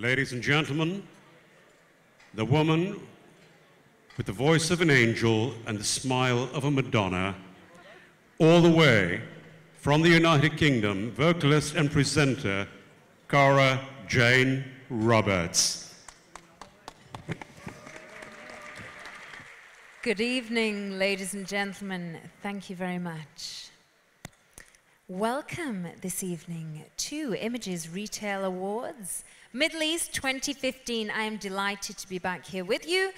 Ladies and gentlemen, the woman with the voice of an angel and the smile of a Madonna, all the way from the United Kingdom, vocalist and presenter, Cara Jane Roberts. Good evening, ladies and gentlemen. Thank you very much. Welcome this evening to Images Retail Awards Middle East 2015. I am delighted to be back here with you.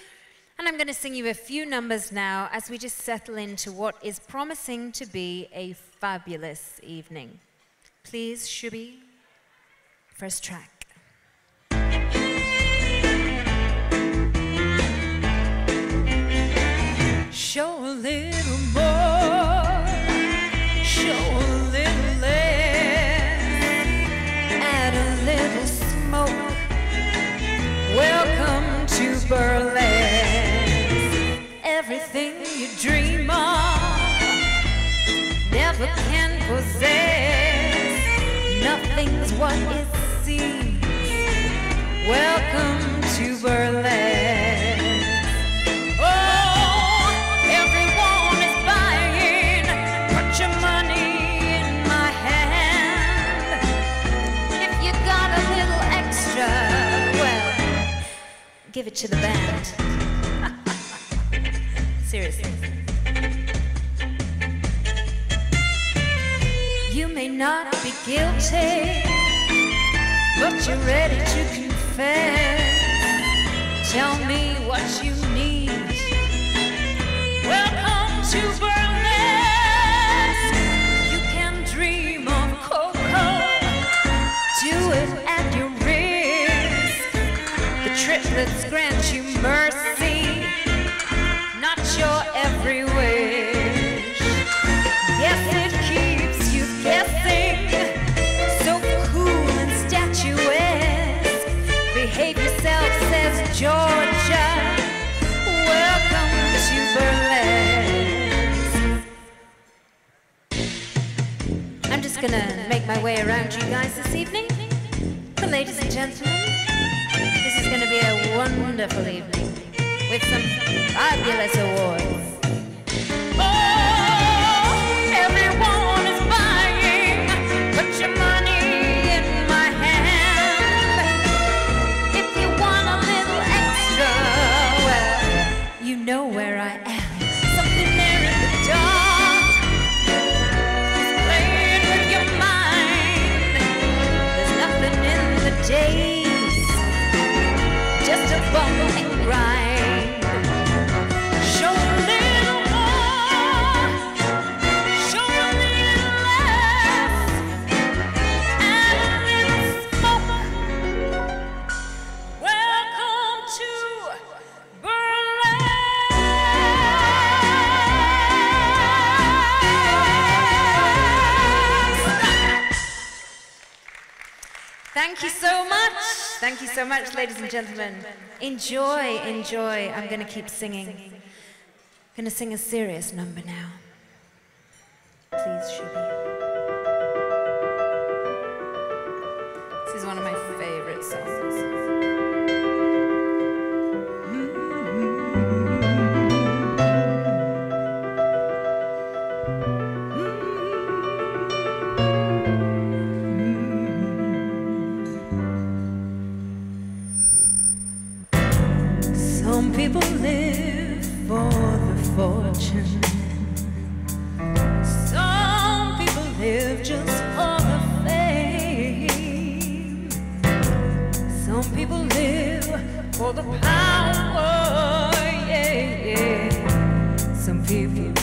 And I'm going to sing you a few numbers now as we just settle into what is promising to be a fabulous evening. Please, Shubi, first track. Show a little more, Everything you dream of, never can possess. Nothing's what it seems. Welcome to Burlesque. Give it to the band. Seriously. You may not be guilty, but you're ready to confess. Tell me what you need. Welcome to burlesque. Triplets grant you mercy, not your every wish. Yes, it keeps you guessing. So cool and statuesque. Behave yourself, says Georgia. Welcome to burlesque. I'm just gonna make my way around you guys this evening. But ladies and gentlemen, wonderful evening with some fabulous awards. Oh, everyone so much, ladies and gentlemen. Enjoy, enjoy. I'm going to keep singing. I'm going to sing a serious number now. Please, Shubi.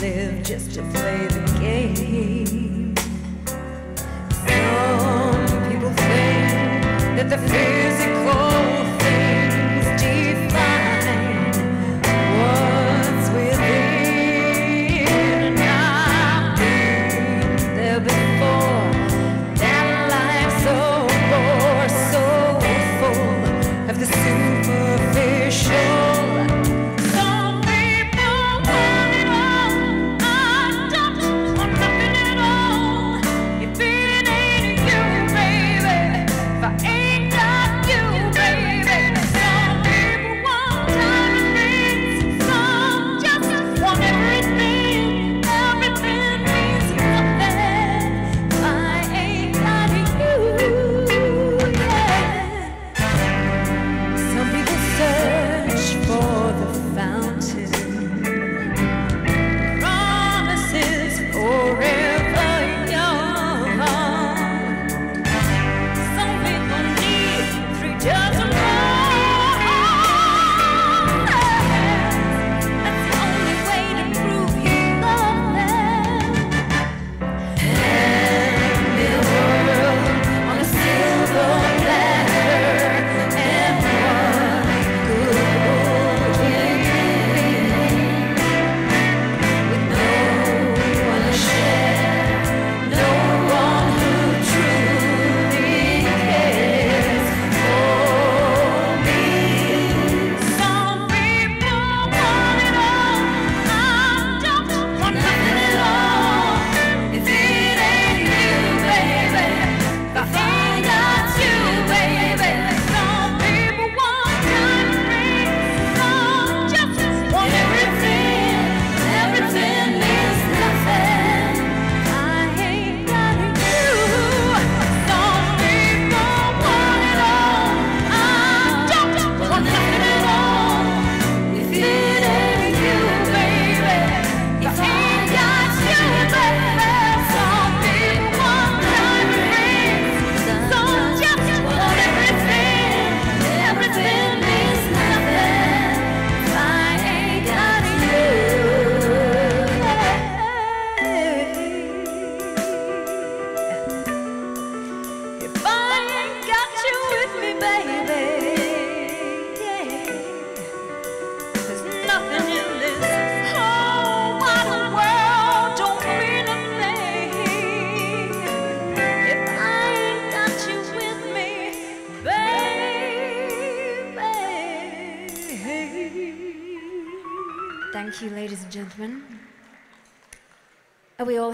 Live just to play the game. Some people think that the physical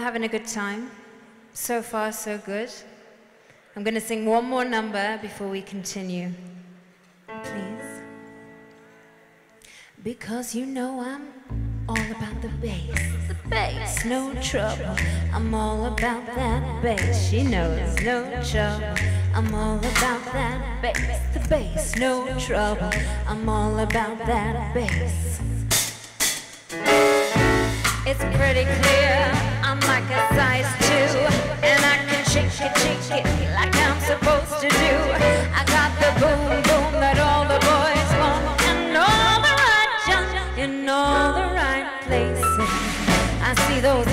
having a good time? So far, so good. I'm going to sing one more number before we continue. Please. Because you know I'm all about the bass. The bass, no trouble. I'm all about that bass. She knows, no trouble. I'm all about that bass. The bass, no trouble. I'm all about that bass. It's pretty clear I'm like a size two, and I can shake it, shake it like I'm supposed to do. I got the boom boom that all the boys want, and all the right in all the right places. I see those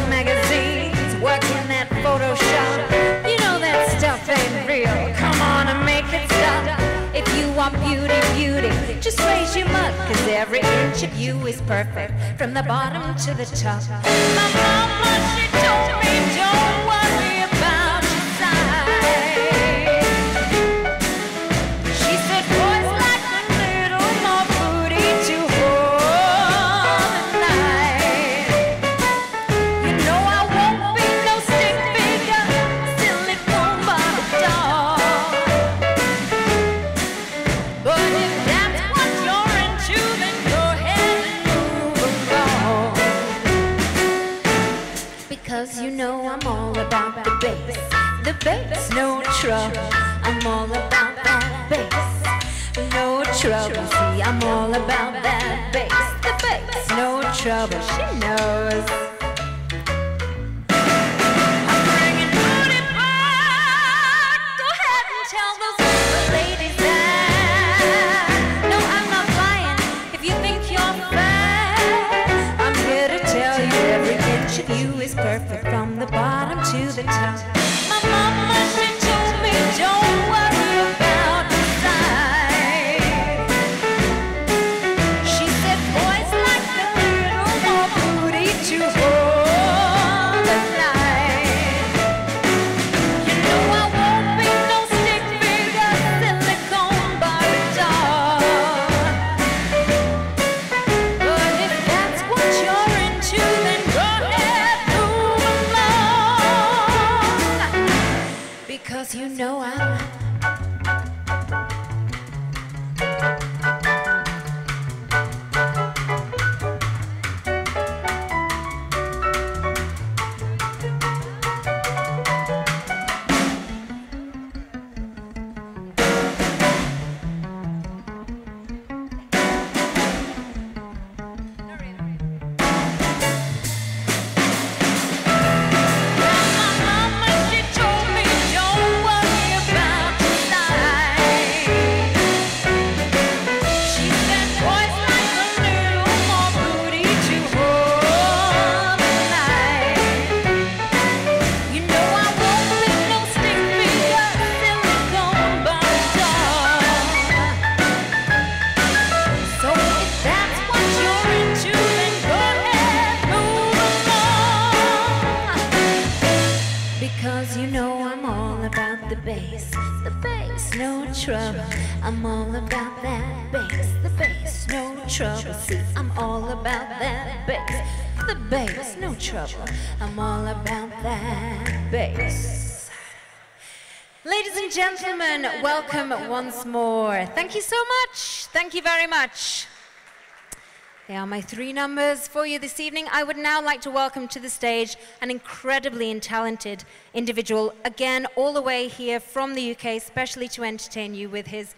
beauty, beauty, just raise your mug, cause every inch of you is perfect, from the bottom to the top. My mama, she told me, don't bass, no trouble. I'm all about that bass. No trouble, see, I'm all about that bass. The bass, no trouble, she knows. Gentlemen, welcome once more. Thank you so much. Thank you very much. They are my three numbers for you this evening. I would now like to welcome to the stage an incredibly talented individual, again, all the way here from the UK, especially to entertain you with his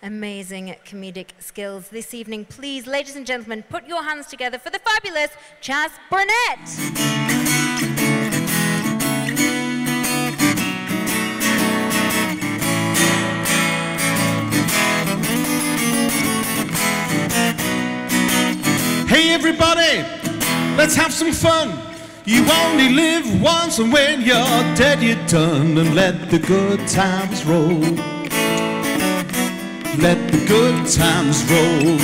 amazing comedic skills this evening. Please, ladies and gentlemen, put your hands together for the fabulous Chaz Burnett. Hey everybody, let's have some fun. You only live once, and when you're dead, you're done. And let the good times roll. Let the good times roll.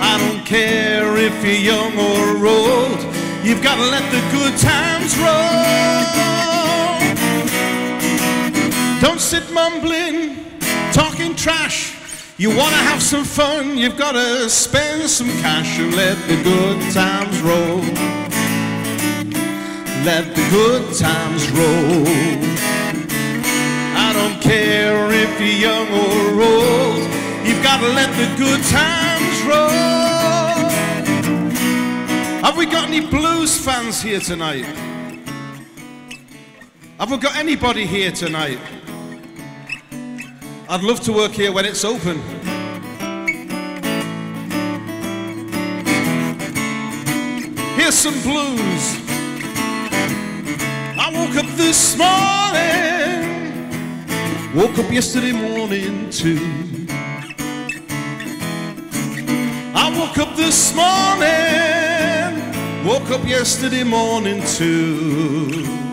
I don't care if you're young or old. You've got to let the good times roll. Don't sit mumbling, talking trash. You want to have some fun, you've got to spend some cash and let the good times roll. Let the good times roll. I don't care if you're young or old, you've got to let the good times roll. Have we got any blues fans here tonight? Have we got anybody here tonight? I'd love to work here when it's open. Here's some blues. I woke up this morning, woke up yesterday morning too. I woke up this morning, woke up yesterday morning too.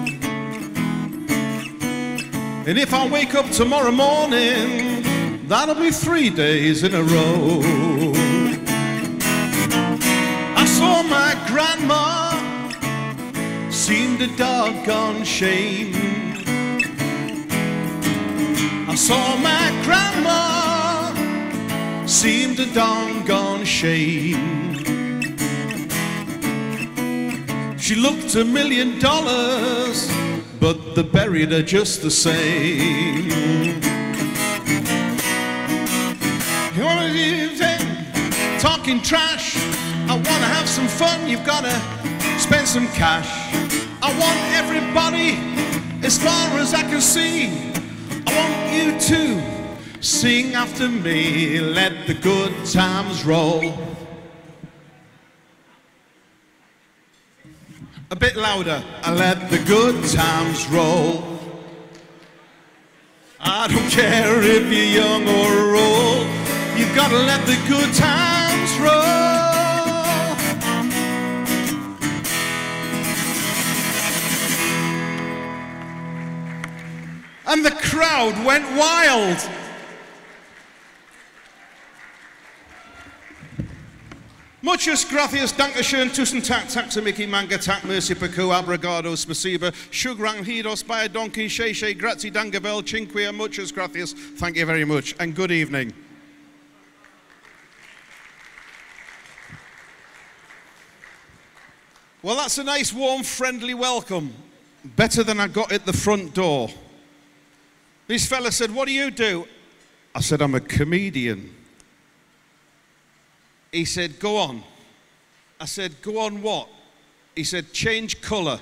And if I wake up tomorrow morning, that'll be three days in a row. I saw my grandma, seemed a doggone shame. I saw my grandma, seemed a doggone shame. She looked a million dollars but they buried are just the same. You wanna do thing, talking trash? I wanna have some fun. You've gotta spend some cash. I want everybody, as far as I can see. I want you to sing after me. Let the good times roll. A bit louder. I let the good times roll. I don't care if you're young or old. You've got to let the good times roll. And the crowd went wild. Muchas gracias, Dankeschön, Tusen Tak, Taxamiki, Manga, Tak, Mercy, Paku, Abrigado, Spasiba, Shugrang, Hidos, Baya Donkey, Sheshe, Grazie, Dangavel, Cinquia, muchas gracias. Thank you very much, and good evening. Well, that's a nice, warm, friendly welcome. Better than I got at the front door. This fella said, What do you do? I said, I'm a comedian. He said, Go on. I said, Go on what? He said, Change colour.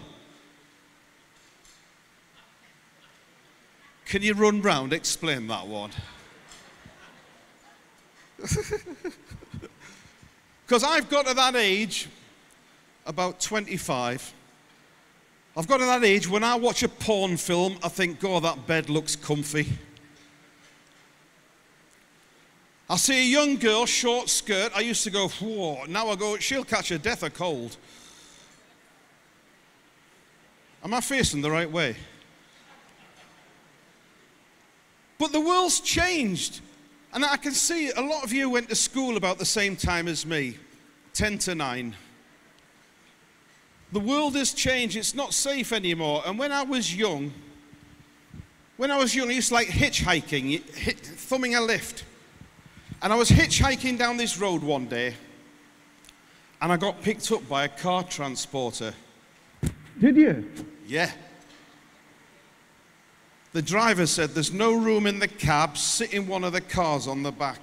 Can you run round, explain that one? Because I've got to that age, about 25. I've got to that age when I watch a porn film, I think, God, that bed looks comfy. I see a young girl, short skirt. I used to go, whoa. Now I go, she'll catch a death of cold. Am I facing the right way? But the world's changed. And I can see a lot of you went to school about the same time as me 10 to 9. The world has changed. It's not safe anymore. And when I was young, when I was young, I used to like hitchhiking, hit, thumbing a lift. And I was hitchhiking down this road one day, and I got picked up by a car transporter. Did you? Yeah. The driver said there's no room in the cab, sit in one of the cars on the back.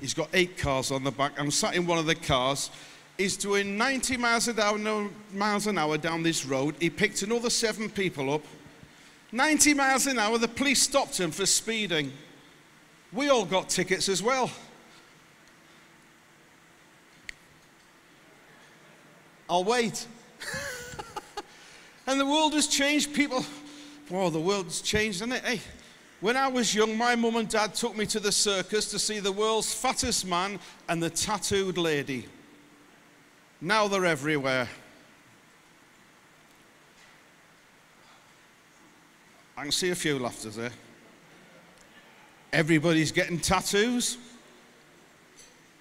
He's got eight cars on the back. I'm sat in one of the cars. He's doing 90 miles an hour, no, miles an hour down this road. He picked another seven people up. 90 miles an hour, the police stopped him for speeding. We all got tickets as well. I'll wait. and the world has changed. People, oh, the world's changed, hasn't it? Hey, when I was young, my mum and dad took me to the circus to see the world's fattest man and the tattooed lady. Now they're everywhere. I can see a few laughters there. Everybody's getting tattoos.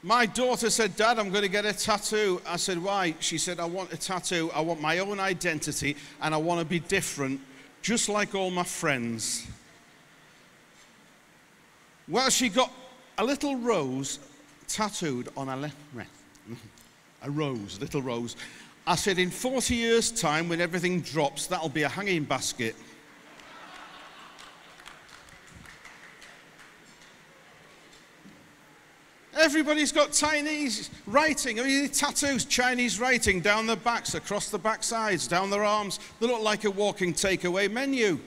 My daughter said, Dad, I'm going to get a tattoo. I said, Why? She said, I want a tattoo. I want my own identity and I want to be different, just like all my friends. Well, she got a little rose tattooed on her left breast. A rose, a little rose. I said, in 40 years' time, when everything drops, that'll be a hanging basket. Everybody's got Chinese writing, I mean, tattoos, Chinese writing down their backs, across the back sides, down their arms. They look like a walking takeaway menu.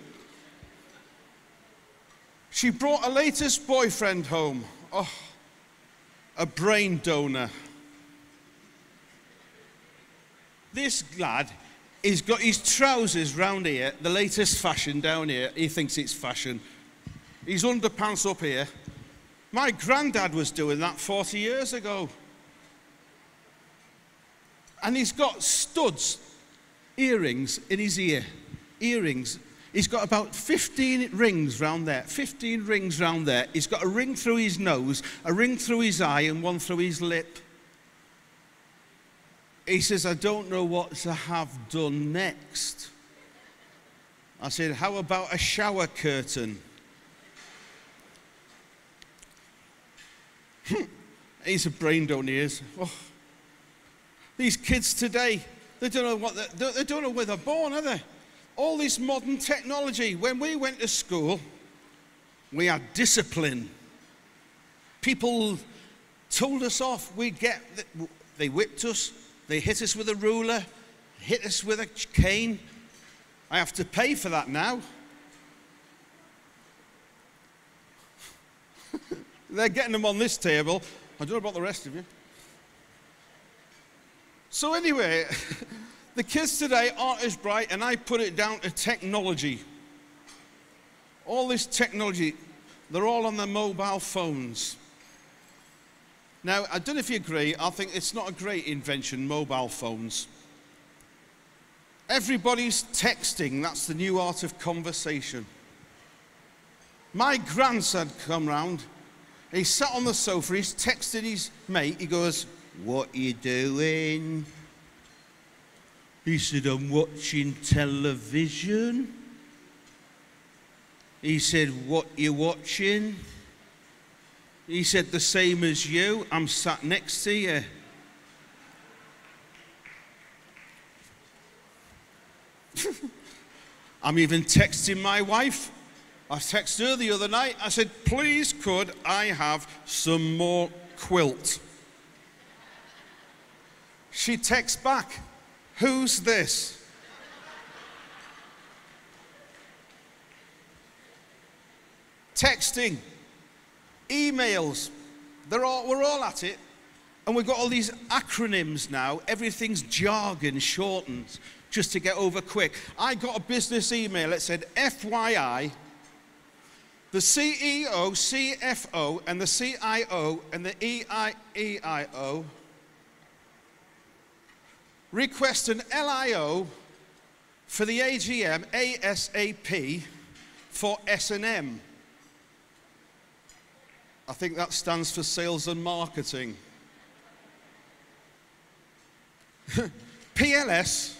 She brought a latest boyfriend home. Oh, a brain donor. This lad, he's got his trousers round here, the latest fashion down here. He thinks it's fashion. His underpants up here. My granddad was doing that 40 years ago. And he's got studs, earrings in his ear. Earrings. He's got about 15 rings round there. 15 rings round there. He's got a ring through his nose, a ring through his eye, and one through his lip. He says, I don't know what to have done next. I said, How about a shower curtain? He's a brain donor, he is. Oh. These kids today, they don't know what they don't know where they're born, are they? All this modern technology. When we went to school, we had discipline. People told us off. We'd get they whipped us, they hit us with a ruler, hit us with a cane. I have to pay for that now. They're getting them on this table. I don't know about the rest of you. So, anyway, the kids today aren't as bright, and I put it down to technology. All this technology, they're all on their mobile phones. Now, I don't know if you agree, I think it's not a great invention, mobile phones. Everybody's texting, that's the new art of conversation. My grandson come round, he sat on the sofa, he's texted his mate, he goes, What you doing? He said, I'm watching television. He said, What you watching? He said, The same as you. I'm sat next to you. I'm even texting my wife. I texted her the other night. I said, Please, could I have some more quilt? She texts back, Who's this? Texting, emails, all, we're all at it. And we've got all these acronyms now. Everything's jargon shortened just to get over quick. I got a business email that said, FYI, the CEO, CFO, and the CIO, and the EIEIO request an LIO for the AGM ASAP for S&M. I think that stands for sales and marketing. PLS,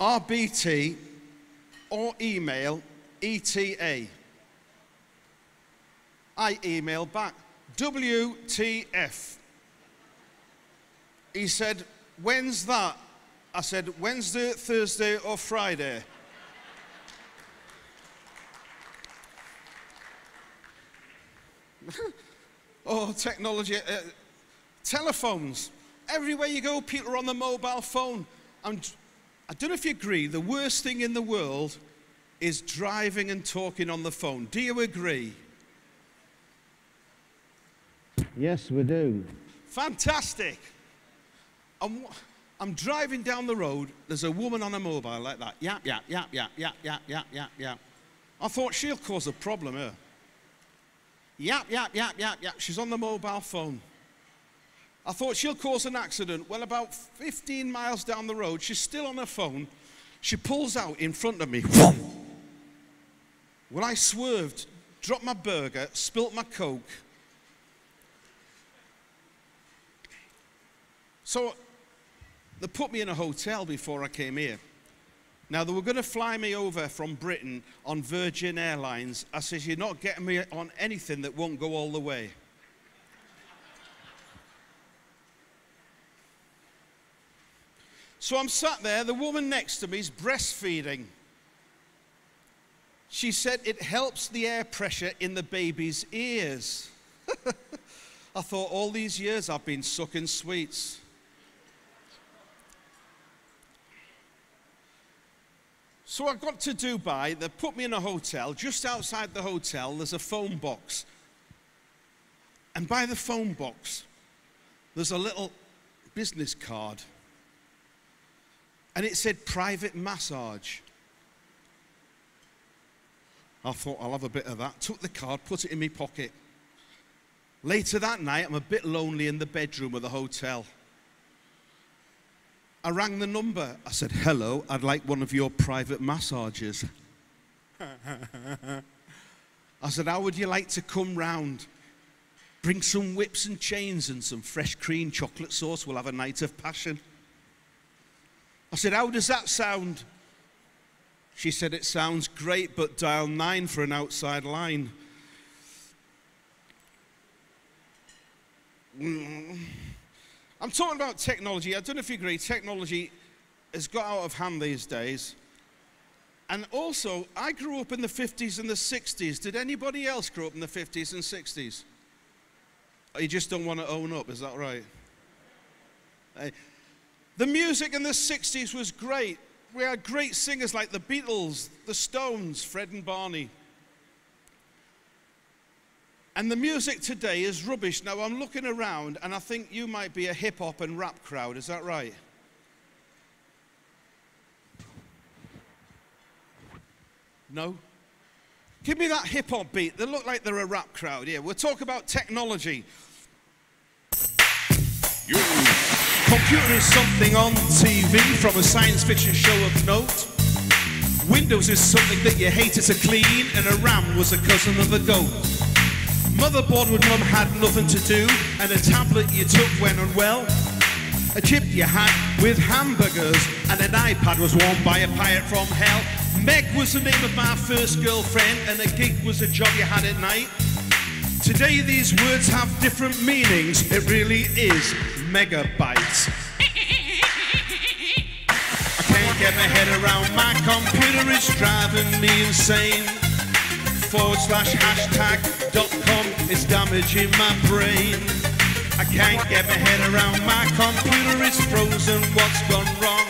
RBT, or email ETA. I email back, WTF. He said, When's that? I said, Wednesday, Thursday, or Friday. oh, technology. Uh, telephones. Everywhere you go, people are on the mobile phone. And I don't know if you agree, the worst thing in the world is driving and talking on the phone. Do you agree? Yes, we do. Fantastic. I'm, I'm driving down the road. There's a woman on a mobile like that. Yap, yap, yap, yap, yap, yap, yap, yap, yap. I thought she'll cause a problem here. Yap, yap, yap, yap, yap. She's on the mobile phone. I thought she'll cause an accident. Well, about 15 miles down the road, she's still on her phone. She pulls out in front of me. Well, I swerved, dropped my burger, spilt my Coke. So they put me in a hotel before I came here. Now, they were going to fly me over from Britain on Virgin Airlines. I says, You're not getting me on anything that won't go all the way. So I'm sat there, the woman next to me is breastfeeding. She said it helps the air pressure in the baby's ears. I thought all these years I've been sucking sweets. So I got to Dubai. They put me in a hotel. Just outside the hotel, there's a phone box. And by the phone box, there's a little business card. And it said private massage. I thought I'll have a bit of that. Took the card, put it in my pocket. Later that night, I'm a bit lonely in the bedroom of the hotel. I rang the number. I said, Hello, I'd like one of your private massages. I said, How would you like to come round? Bring some whips and chains and some fresh cream chocolate sauce. We'll have a night of passion. I said, How does that sound? She said, It sounds great, but dial nine for an outside line. Mm. I'm talking about technology. I don't know if you agree, technology has got out of hand these days. And also, I grew up in the 50s and the 60s. Did anybody else grow up in the 50s and 60s? you just don't want to own up, is that right? The music in the 60s was great. We had great singers like the Beatles, the Stones, Fred and Barney. And the music today is rubbish. Now, I'm looking around and I think you might be a hip hop and rap crowd. Is that right? No? Give me that hip hop beat. They look like they're a rap crowd. Yeah, we'll talk about technology. Computer is something on TV from a science fiction show of note. Windows is something that you hated to clean, and a RAM was a cousin of a goat. Motherboard with mum had nothing to do, and a tablet you took when unwell. A chip you had with hamburgers, and an iPad was worn by a pirate from hell. Meg was the name of my first girlfriend, and a gig was a job you had at night. Today these words have different meanings. It really is megabytes. I can't get my head around my computer, it's driving me insane. Forward slash hashtag dot com is damaging my brain. I can't get my head around my computer, it's frozen, what's gone wrong?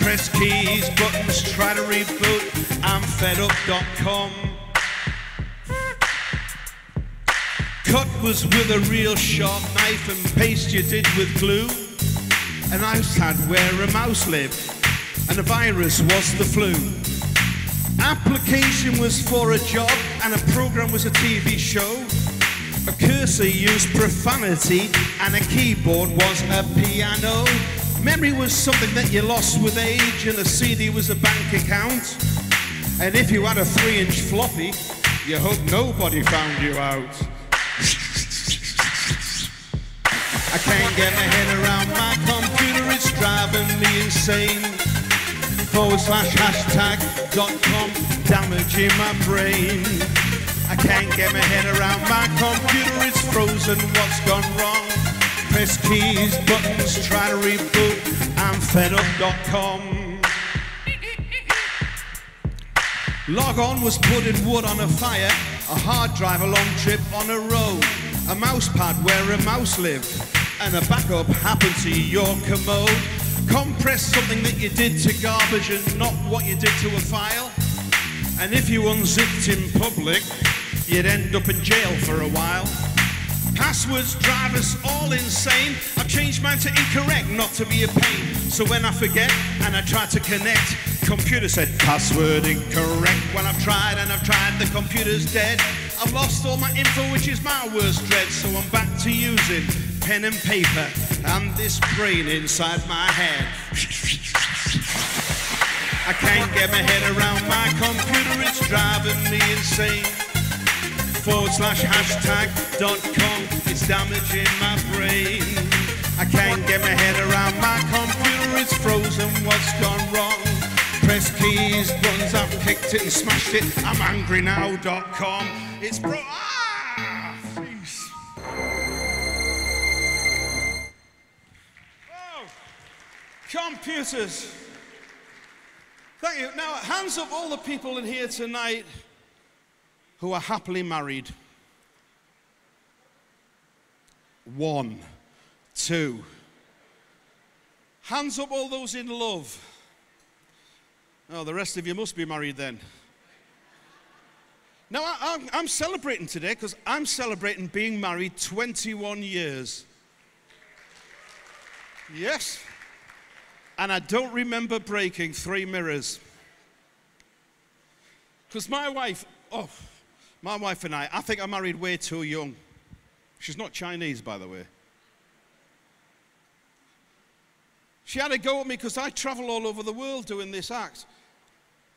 Press keys, buttons, try to reboot, I'm fed up.com. Cut was with a real sharp knife and paste you did with glue. An ice had where a mouse lived, and a virus was the flu. Application was for a job, and a program was a TV show. A cursor used profanity, and a keyboard was a piano. Memory was something that you lost with age, and a CD was a bank account. And if you had a three inch floppy, you hope nobody found you out. I can't get my head around my computer, it's driving me insane. Forward slash hashtag dot com, damaging my brain. I can't get my head around my computer, it's frozen, what's gone wrong? Press keys, buttons, try to reboot, I'm fed up.com. Log on was putting wood on a fire, a hard drive a long trip on a road, a mouse pad where a mouse lived, and a backup happened to your commode. Compress something that you did to garbage and not what you did to a file. And if you unzipped in public, you'd end up in jail for a while. Passwords drive us all insane. I've changed mine to incorrect, not to be a pain. So when I forget and I try to connect, computer said password incorrect. Well, I've tried and I've tried, the computer's dead. I've lost all my info, which is my worst dread. So I'm back to using pen and paper and this brain inside my head. I can't get my head around my computer, it's driving me insane. Forward slash hashtag dot com, it's damaging my brain. I can't get my head around my computer, it's frozen, what's gone wrong? Press keys, buttons, I've kicked it and smashed it. I'm angrynow.com. It's bro. Computers. Thank you. Now, hands up all the people in here tonight who are happily married. One, two. Hands up all those in love. Oh, the rest of you must be married then. Now, I, am I'm celebrating today because I'm celebrating being married 21 years. Yes. And I don't remember breaking three mirrors. Because my wife, oh, my wife and I, I think I married way too young. She's not Chinese, by the way. She had a go at me because I travel all over the world doing this act.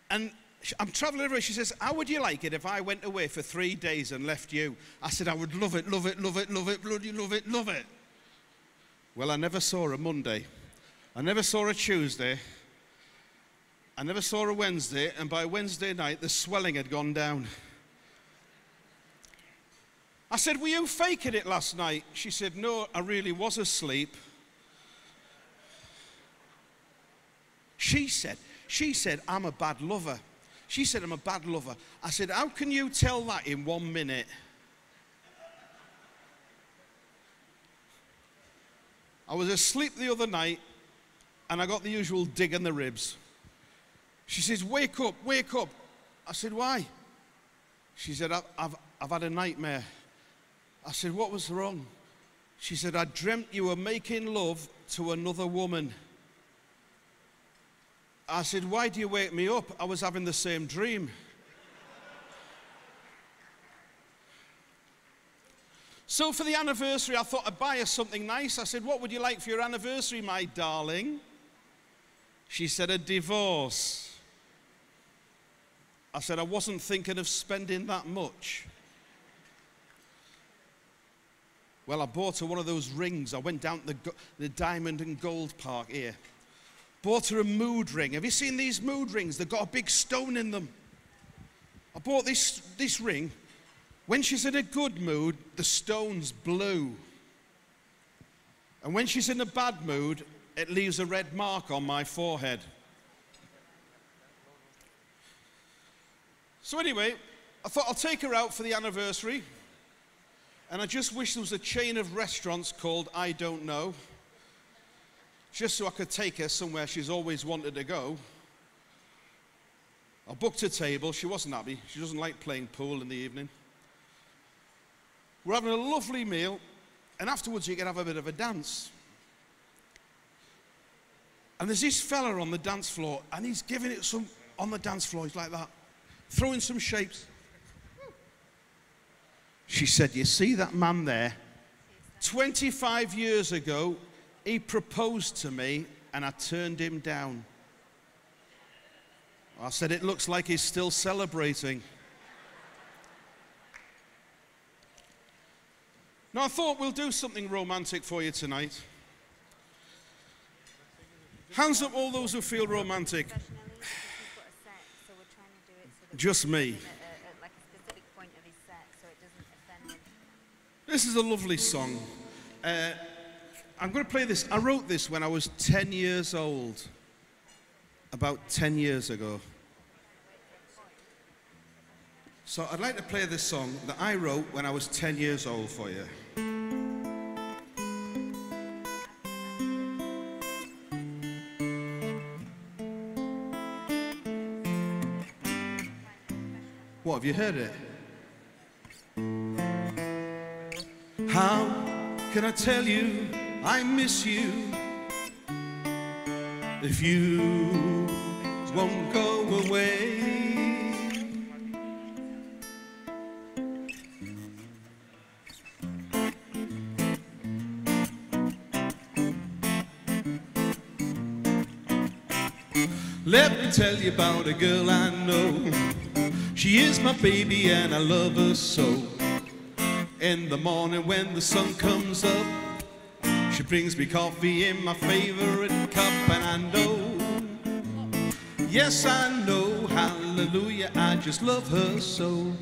And I'm traveling everywhere. She says, How would you like it if I went away for three days and left you? I said, I would love it, love it, love it, love it, bloody love it, love it. Well, I never saw a Monday. I never saw a Tuesday. I never saw a Wednesday. And by Wednesday night, the swelling had gone down. I said, Were you faking it last night? She said, No, I really was asleep. She said, She said, I'm a bad lover. She said, I'm a bad lover. I said, How can you tell that in one minute? I was asleep the other night and I got the usual dig in the ribs. She says, Wake up, wake up. I said, Why? She said, I've, I've, I've had a nightmare. I said, What was wrong? She said, I dreamt you were making love to another woman. I said, Why do you wake me up? I was having the same dream. So, for the anniversary, I thought I'd buy her something nice. I said, What would you like for your anniversary, my darling? She said, A divorce. I said, I wasn't thinking of spending that much. Well, I bought her one of those rings. I went down to the, the Diamond and Gold Park here. Bought her a mood ring. Have you seen these mood rings? They've got a big stone in them. I bought this, this ring. When she's in a good mood, the stone's blue. And when she's in a bad mood, it leaves a red mark on my forehead. So, anyway, I thought I'll take her out for the anniversary. And I just wish there was a chain of restaurants called I Don't Know, just so I could take her somewhere she's always wanted to go. I booked a table. She wasn't happy. She doesn't like playing pool in the evening. We're having a lovely meal, and afterwards you can have a bit of a dance. And there's this fella on the dance floor, and he's giving it some on the dance floor. He's like that, throwing some shapes. She said, You see that man there? 25 years ago, he proposed to me and I turned him down. I said, It looks like he's still celebrating. Now, I thought we'll do something romantic for you tonight. Hands up, all those who feel romantic. Just me. This is a lovely song. Uh, I'm going to play this. I wrote this when I was 10 years old, about 10 years ago. So I'd like to play this song that I wrote when I was 10 years old for you. Have you heard it? How can I tell you I miss you if you won't go away? Let me tell you about a girl I know. She is my baby and I love her so. In the morning when the sun comes up, she brings me coffee in my favorite cup, and I know Yes, I know, hallelujah, I just love her so.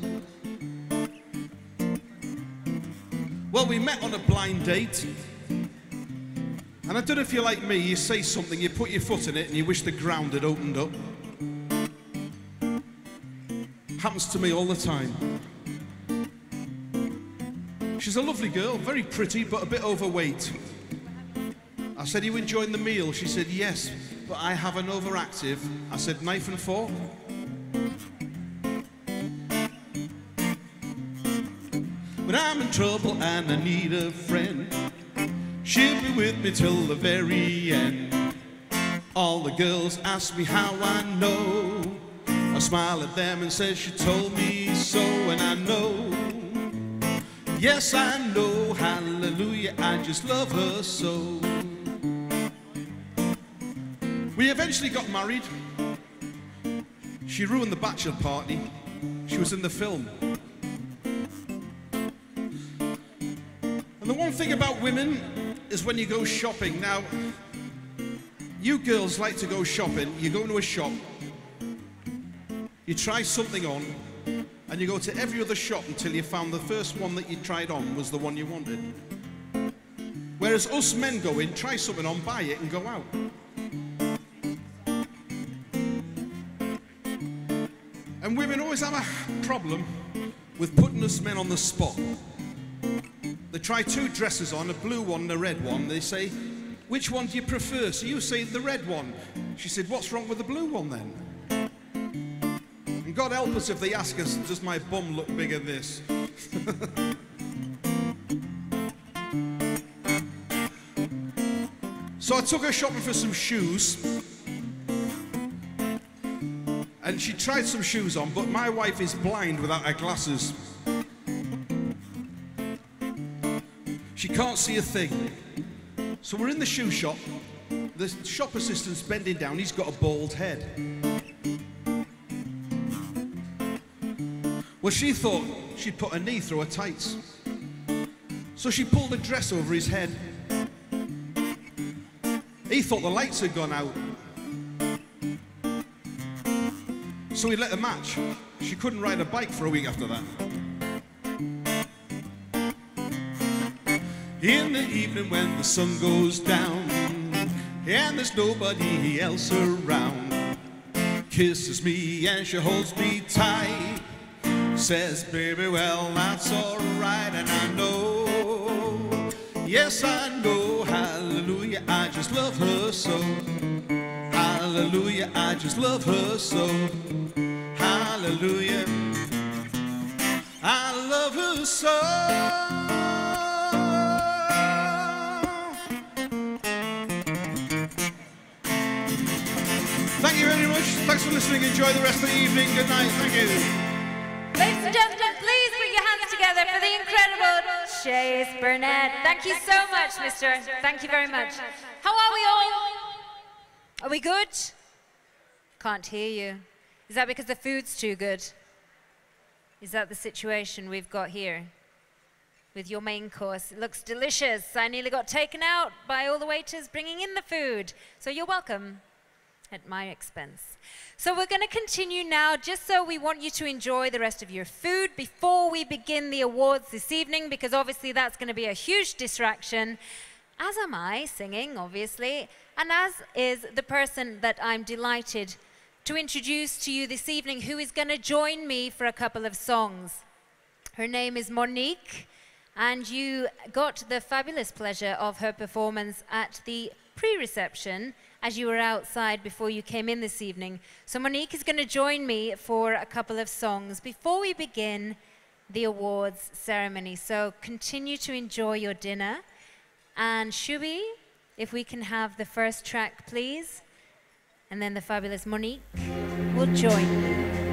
Well, we met on a blind date. And I don't know if you're like me, you say something, you put your foot in it, and you wish the ground had opened up. Happens to me all the time. She's a lovely girl, very pretty, but a bit overweight. I said, You enjoying the meal? She said, Yes, but I have an overactive. I said, Knife and fork? When I'm in trouble and I need a friend, she'll be with me till the very end. All the girls ask me how I know. I smile at them and say she told me so, and I know. Yes, I know, hallelujah, I just love her so. We eventually got married. She ruined the bachelor party. She was in the film. And the one thing about women is when you go shopping. Now, you girls like to go shopping. You go into a shop, you try something on, and you go to every other shop until you found the first one that you tried on was the one you wanted. Whereas us men go in, try something on, buy it, and go out. And women always have a problem with putting us men on the spot. They try two dresses on, a blue one and a red one. They say, which one do you prefer? So you say the red one. She said, what's wrong with the blue one then? God help us if they ask us, does my bum look bigger this? so I took her shopping for some shoes. And she tried some shoes on, but my wife is blind without her glasses. She can't see a thing. So we're in the shoe shop. The shop assistant's bending down. He's got a bald head. Well, she thought she'd put a knee through her tights. So she pulled a dress over his head. He thought the lights had gone out. So he let her match. She couldn't ride a bike for a week after that. In the evening when the sun goes down and there's nobody else around, kisses me and she holds me tight. Says, baby, well, that's alright, and I know, yes, I know, hallelujah, I just love her so. Hallelujah, I just love her so. Hallelujah, I love her so. Thank you very much. Thanks for listening. Enjoy the rest of the evening. Good night. Thank you. And gentlemen, please put your hands together for the incredible Chase Burnett. Thank you so much, mister. Thank you very much. How are we all? Are we good? Can't hear you. Is that because the food's too good? Is that the situation we've got here? With your main course. It looks delicious. I nearly got taken out by all the waiters bringing in the food. So you're welcome at my expense. So we're going to continue now, just so we want you to enjoy the rest of your food before we begin the awards this evening, because obviously that's going to be a huge distraction. As am I, singing, obviously, and as is the person that I'm delighted to introduce to you this evening, who is going to join me for a couple of songs. Her name is Monique, and you got the fabulous pleasure of her performance at the pre reception as you were outside before you came in this evening. So Monique is going to join me for a couple of songs before we begin the awards ceremony. So continue to enjoy your dinner. And Shubi, if we can have the first track, please. And then the fabulous Monique will join me.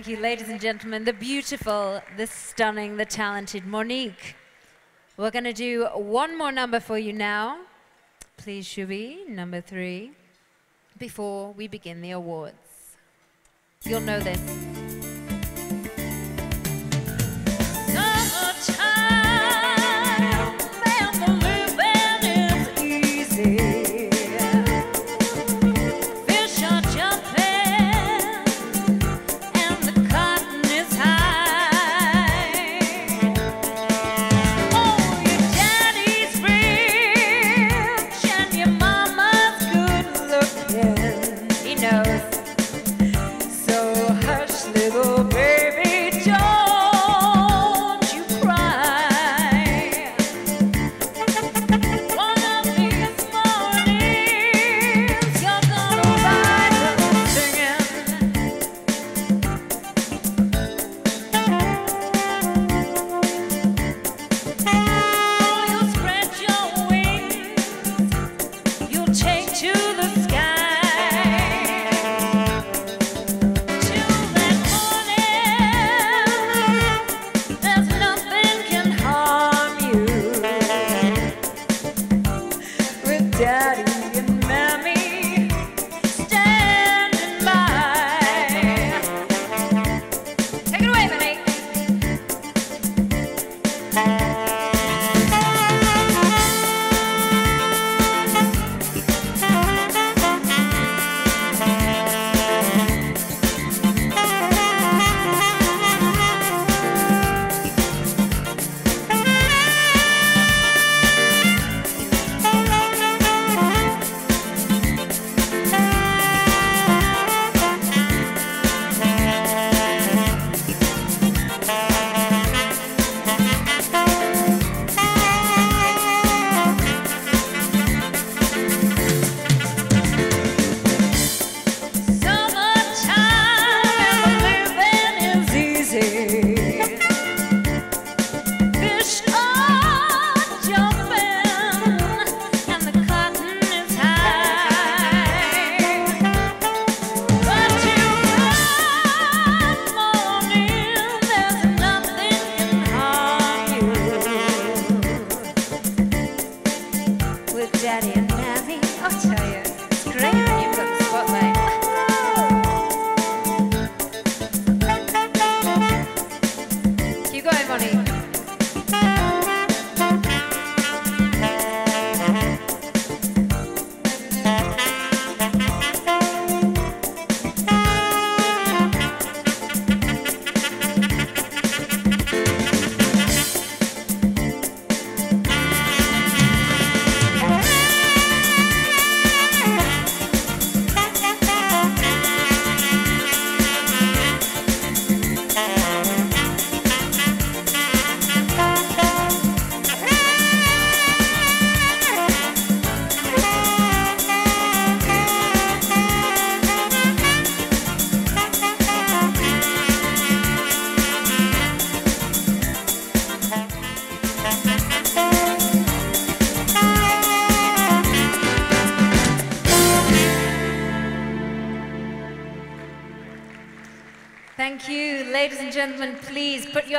Thank you, ladies and gentlemen, the beautiful, the stunning, the talented Monique. We're going to do one more number for you now. Please, Shubi, number three, before we begin the awards. You'll know this.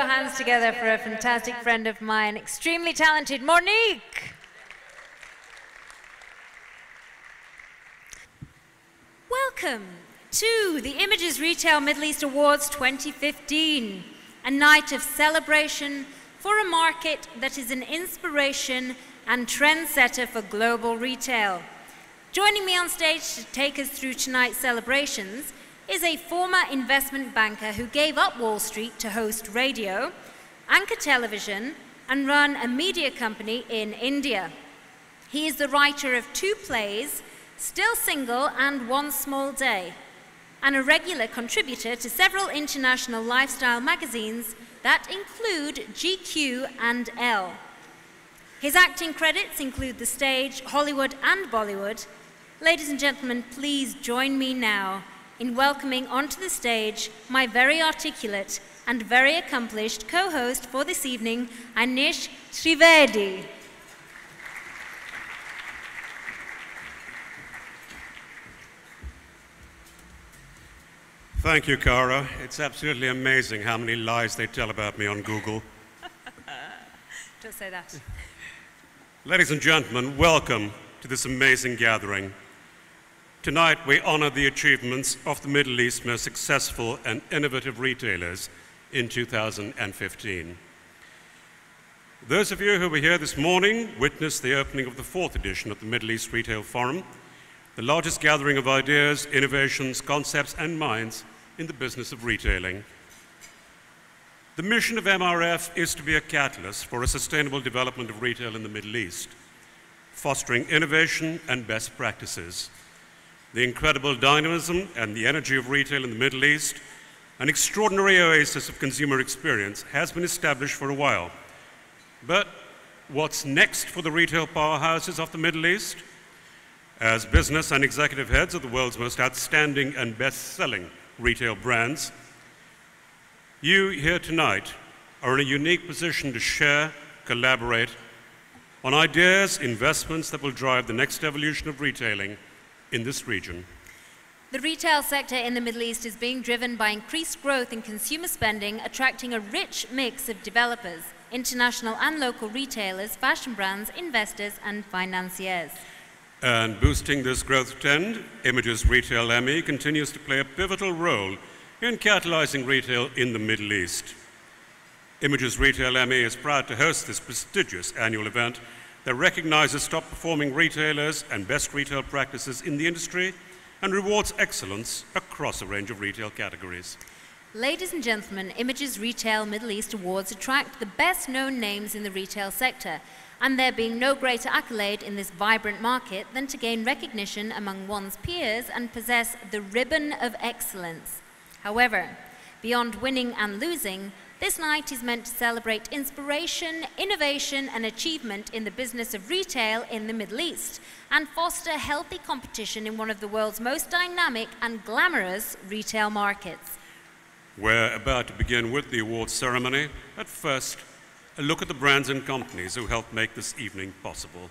Your hands together for a fantastic friend of mine, extremely talented Monique. Welcome to the Images Retail Middle East Awards 2015, a night of celebration for a market that is an inspiration and trendsetter for global retail. Joining me on stage to take us through tonight's celebrations is a former investment banker who gave up Wall Street to host radio, anchor television, and run a media company in India. He is the writer of two plays, Still Single and One Small Day, and a regular contributor to several international lifestyle magazines that include GQ and Elle. His acting credits include the stage, Hollywood, and Bollywood. Ladies and gentlemen, please join me now in welcoming onto the stage my very articulate and very accomplished co host for this evening, Anish Trivedi. Thank you, Cara. It's absolutely amazing how many lies they tell about me on Google. Don't say that. Ladies and gentlemen, welcome to this amazing gathering. Tonight, we honor the achievements of the Middle East's most successful and innovative retailers in 2015. Those of you who were here this morning witnessed the opening of the fourth edition of the Middle East Retail Forum, the largest gathering of ideas, innovations, concepts, and minds in the business of retailing. The mission of MRF is to be a catalyst for a sustainable development of retail in the Middle East, fostering innovation and best practices. The incredible dynamism and the energy of retail in the Middle East, an extraordinary oasis of consumer experience, has been established for a while. But what's next for the retail powerhouses of the Middle East? As business and executive heads of the world's most outstanding and best selling retail brands, you here tonight are in a unique position to share, collaborate on ideas, investments that will drive the next evolution of retailing in this region. The retail sector in the Middle East is being driven by increased growth in consumer spending, attracting a rich mix of developers, international and local retailers, fashion brands, investors, and financiers. And boosting this growth trend, Images Retail ME continues to play a pivotal role in catalyzing retail in the Middle East. Images Retail ME is proud to host this prestigious annual event that recognizes top performing retailers and best retail practices in the industry and rewards excellence across a range of retail categories. Ladies and gentlemen, Images Retail Middle East Awards attract the best known names in the retail sector, and there being no greater accolade in this vibrant market than to gain recognition among one's peers and possess the ribbon of excellence. However, beyond winning and losing, this night is meant to celebrate inspiration, innovation, and achievement in the business of retail in the Middle East and foster healthy competition in one of the world's most dynamic and glamorous retail markets. We're about to begin with the awards ceremony. At first, a look at the brands and companies who helped make this evening possible.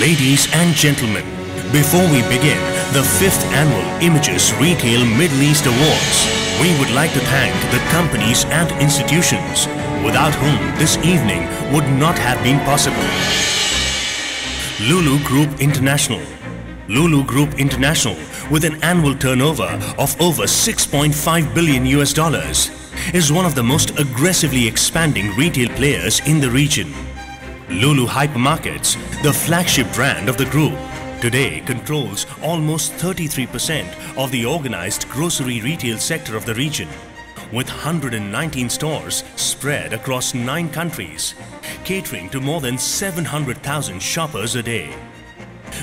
Ladies and gentlemen, before we begin, the 5th Annual Images Retail Middle East Awards. We would like to thank the companies and institutions without whom this evening would not have been possible. Lulu Group International. Lulu Group International, with an annual turnover of over 6.5 billion US dollars, is one of the most aggressively expanding retail players in the region. Lulu Hypermarkets, the flagship brand of the group, today controls almost 33% of the organized grocery retail sector of the region, with 119 stores spread across 9 countries, catering to more than 700,000 shoppers a day.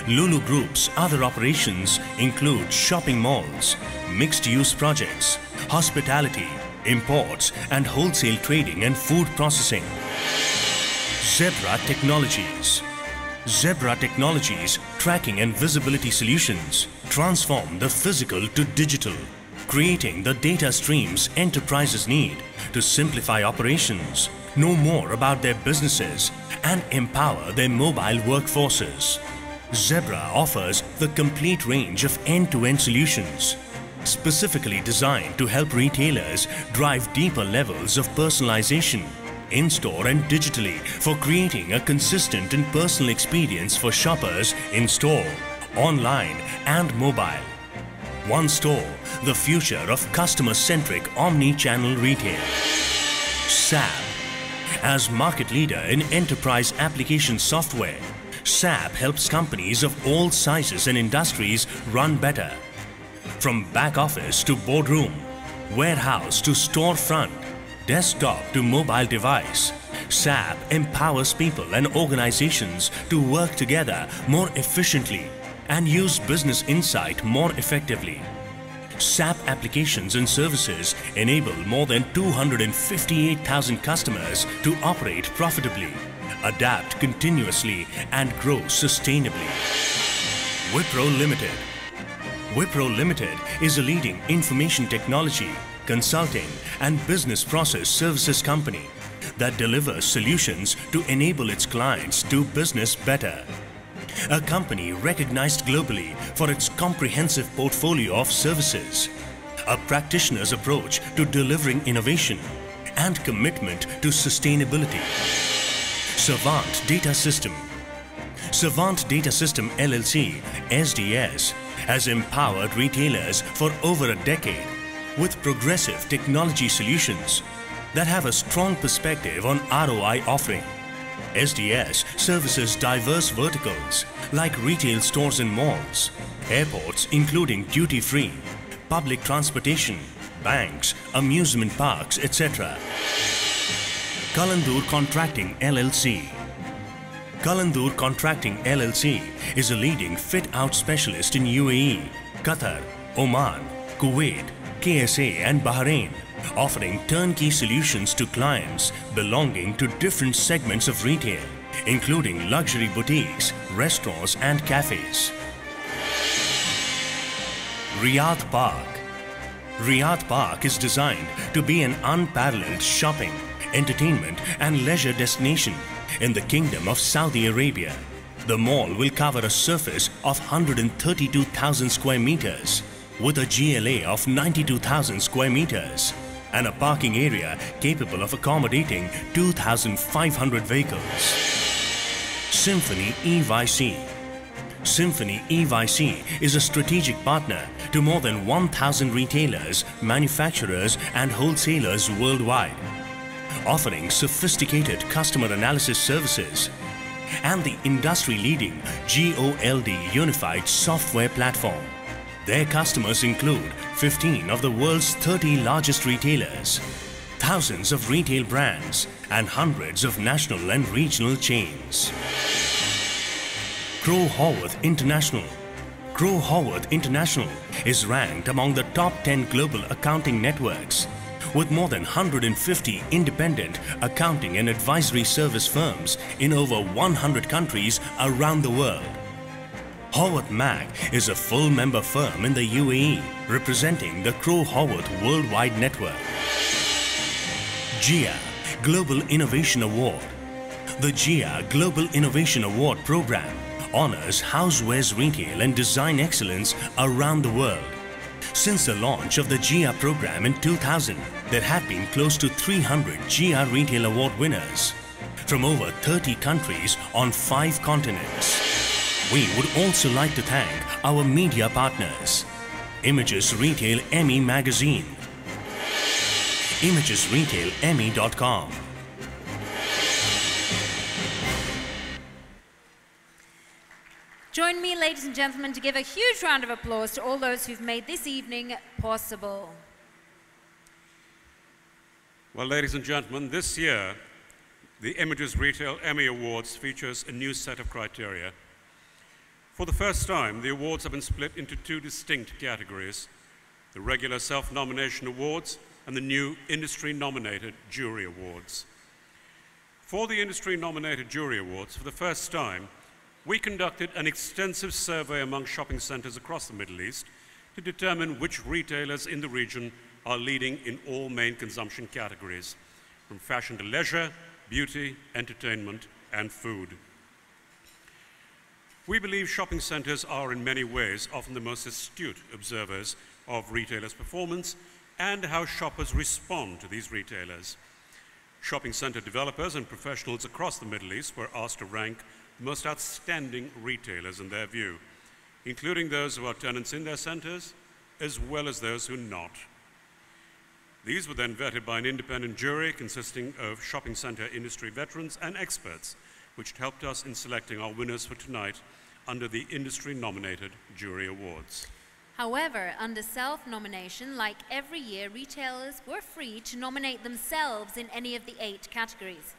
Lulu Group's other operations include shopping malls, mixed-use projects, hospitality, imports and wholesale trading and food processing. Zebra Technologies Zebra Technologies Tracking and Visibility Solutions transform the physical to digital, creating the data streams enterprises need to simplify operations, know more about their businesses and empower their mobile workforces. Zebra offers the complete range of end-to-end solutions specifically designed to help retailers drive deeper levels of personalization in-store and digitally for creating a consistent and personal experience for shoppers in store, online and mobile. One store, the future of customer-centric omni-channel retail. SAP. As market leader in enterprise application software, SAP helps companies of all sizes and industries run better. From back office to boardroom, warehouse to storefront, desktop to mobile device, SAP empowers people and organizations to work together more efficiently and use business insight more effectively. SAP applications and services enable more than 258,000 customers to operate profitably, adapt continuously and grow sustainably. Wipro Limited Wipro Limited is a leading information technology, consulting and business process services company that delivers solutions to enable its clients do business better. A company recognized globally for its comprehensive portfolio of services, a practitioner's approach to delivering innovation, and commitment to sustainability. Savant Data System Savant Data System LLC, SDS, has empowered retailers for over a decade with progressive technology solutions that have a strong perspective on ROI offering. SDS services diverse verticals like retail stores and malls, airports including duty-free, public transportation, banks, amusement parks, etc. Kalandur Contracting LLC Kalandur Contracting LLC is a leading fit-out specialist in UAE, Qatar, Oman, Kuwait, KSA and Bahrain, offering turnkey solutions to clients belonging to different segments of retail, including luxury boutiques, restaurants and cafes. Riyadh Park Riyadh Park is designed to be an unparalleled shopping, entertainment and leisure destination in the Kingdom of Saudi Arabia. The mall will cover a surface of 132,000 square meters with a GLA of 92,000 square meters and a parking area capable of accommodating 2,500 vehicles. Symphony EYC Symphony EYC is a strategic partner to more than 1,000 retailers, manufacturers and wholesalers worldwide offering sophisticated customer analysis services and the industry-leading GOLD Unified Software Platform. Their customers include 15 of the world's 30 largest retailers, thousands of retail brands and hundreds of national and regional chains. Crowe Horwath International Crowe Horwath International is ranked among the top 10 global accounting networks with more than 150 independent accounting and advisory service firms in over 100 countries around the world. Horwath Mak is a full member firm in the UAE, representing the Crowe Horwath Worldwide Network. GIA Global Innovation Award The GIA Global Innovation Award program honors housewares retail and design excellence around the world. Since the launch of the GIA program in 2000, there have been close to 300 GIA Retail Award winners from over 30 countries on five continents. We would also like to thank our media partners, Images Retail ME Magazine, ImagesRetailME.com, Join me, ladies and gentlemen, to give a huge round of applause to all those who've made this evening possible. Well, ladies and gentlemen, this year, the Images Retail ME Awards features a new set of criteria. For the first time, the awards have been split into two distinct categories, the regular self-nomination awards and the new industry-nominated jury awards. For the industry-nominated jury awards, for the first time, we conducted an extensive survey among shopping centers across the Middle East to determine which retailers in the region are leading in all main consumption categories, from fashion to leisure, beauty, entertainment, and food. We believe shopping centers are in many ways often the most astute observers of retailers' performance and how shoppers respond to these retailers. Shopping center developers and professionals across the Middle East were asked to rank the most outstanding retailers in their view, including those who are tenants in their centers, as well as those who not. These were then vetted by an independent jury consisting of shopping center industry veterans and experts, which helped us in selecting our winners for tonight under the industry-nominated jury awards. However, under self-nomination, like every year, retailers were free to nominate themselves in any of the eight categories.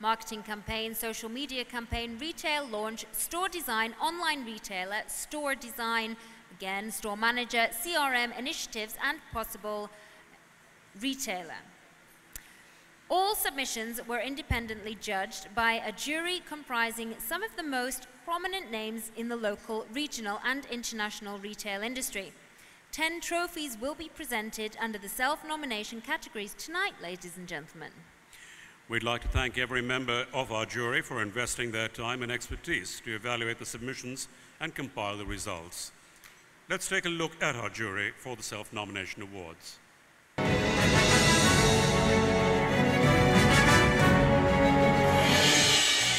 Marketing campaign, social media campaign, retail launch, store design, online retailer, store design, again, store manager, CRM initiatives, and possible retailer. All submissions were independently judged by a jury comprising some of the most prominent names in the local, regional, and international retail industry. Ten trophies will be presented under the self-nomination categories tonight, ladies and gentlemen. We'd like to thank every member of our jury for investing their time and expertise to evaluate the submissions and compile the results. Let's take a look at our jury for the self-nomination awards.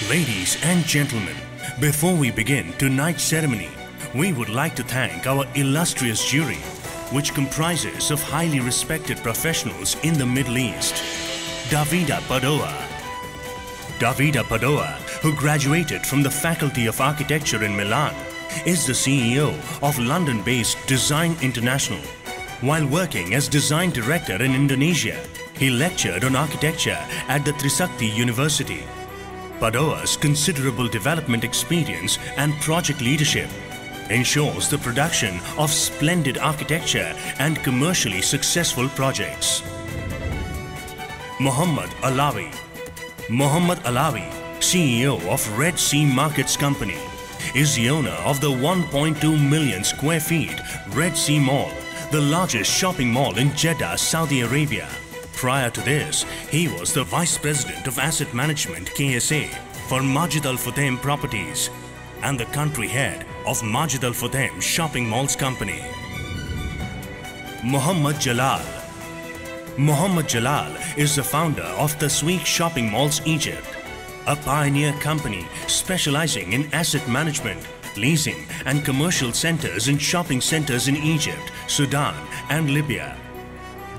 Ladies and gentlemen, before we begin tonight's ceremony, we would like to thank our illustrious jury, which comprises of highly respected professionals in the Middle East. Davide Padoa. Davide Padoa, who graduated from the Faculty of Architecture in Milan, is the CEO of London-based Design International. While working as design director in Indonesia, he lectured on architecture at the Trisakti University. Padoa's considerable development experience and project leadership ensures the production of splendid architecture and commercially successful projects. Muhammad Alawi Muhammad Alawi, CEO of Red Sea Markets Company, is the owner of the 1.2 million square feet Red Sea Mall, the largest shopping mall in Jeddah, Saudi Arabia. Prior to this, he was the Vice President of Asset Management KSA for Majid Al Futtaim Properties and the country head of Majid Al Futtaim Shopping Malls Company. Muhammad Jalal Muhammad Jalal is the founder of the Tasweek Shopping Malls Egypt, a pioneer company specializing in asset management, leasing and commercial centers in shopping centers in Egypt, Sudan and Libya.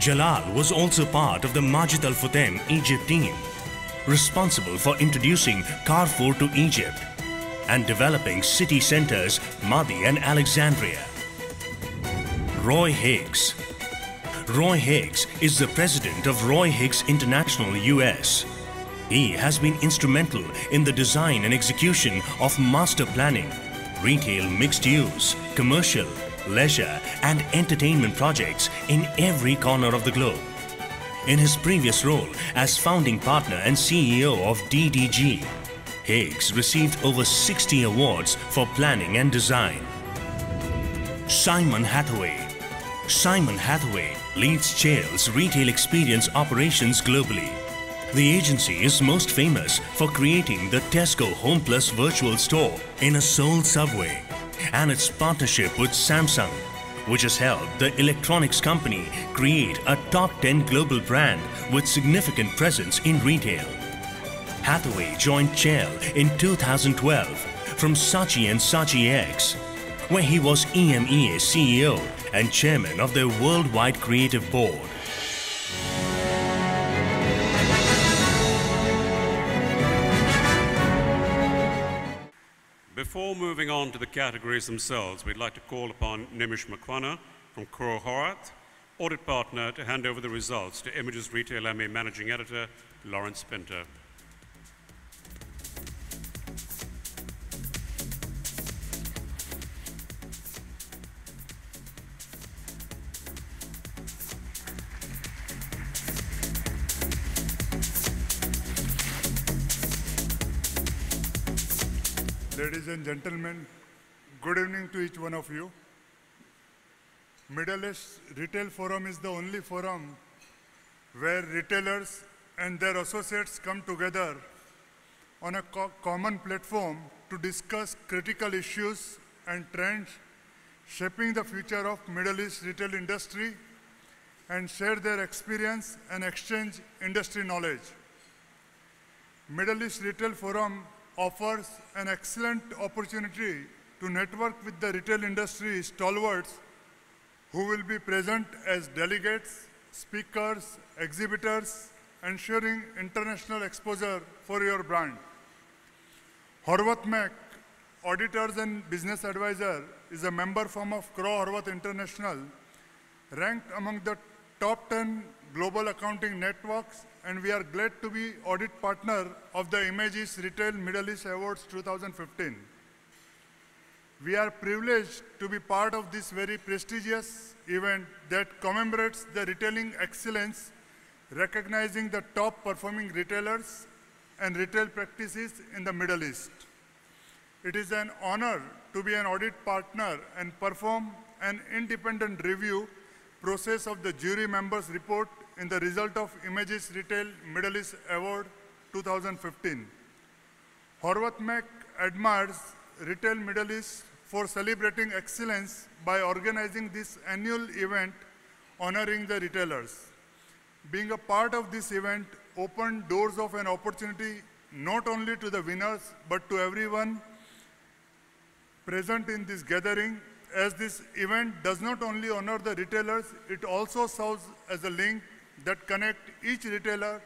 Jalal was also part of the Majid Al Futtaim Egypt team, responsible for introducing Carrefour to Egypt and developing city centers Maadi and Alexandria. Roy Higgs Roy Higgs is the president of Roy Higgs International US. He has been instrumental in the design and execution of master planning, retail mixed use, commercial, leisure, and entertainment projects in every corner of the globe. In his previous role as founding partner and CEO of DDG, Higgs received over 60 awards for planning and design. Simon Hathaway Simon Hathaway leads Cheil's retail experience operations globally. The agency is most famous for creating the Tesco Home Plus virtual store in a Seoul subway and its partnership with Samsung, which has helped the electronics company create a top 10 global brand with significant presence in retail. Hathaway joined Cheil in 2012 from Saatchi and Saatchi X, where he was EMEA CEO and chairman of their worldwide creative board. Before moving on to the categories themselves, we'd like to call upon Nimish Makwana from Crowe Horwath, audit partner, to hand over the results to Images Retail ME Managing Editor Lawrence Pinter. Ladies and gentlemen, good evening to each one of you. Middle East Retail Forum is the only forum where retailers and their associates come together on a co- common platform to discuss critical issues and trends shaping the future of Middle East retail industry and share their experience and exchange industry knowledge. Middle East Retail Forum offers an excellent opportunity to network with the retail industry stalwarts who will be present as delegates, speakers, exhibitors, ensuring international exposure for your brand. Horwath Mak, Auditors and Business Advisor, is a member firm of Crowe Horwath International, ranked among the top 10 global accounting networks, and we are glad to be audit partner of the Images Retail Middle East Awards 2015. We are privileged to be part of this very prestigious event that commemorates the retailing excellence, recognizing the top performing retailers and retail practices in the Middle East. It is an honor to be an audit partner and perform an independent review process of the jury members' report in the result of Images Retail Middle East Award 2015. Horwath Mak admires Retail Middle East for celebrating excellence by organizing this annual event honoring the retailers. Being a part of this event opened doors of an opportunity not only to the winners but to everyone present in this gathering as this event does not only honor the retailers, it also serves as a link that connect each retailer,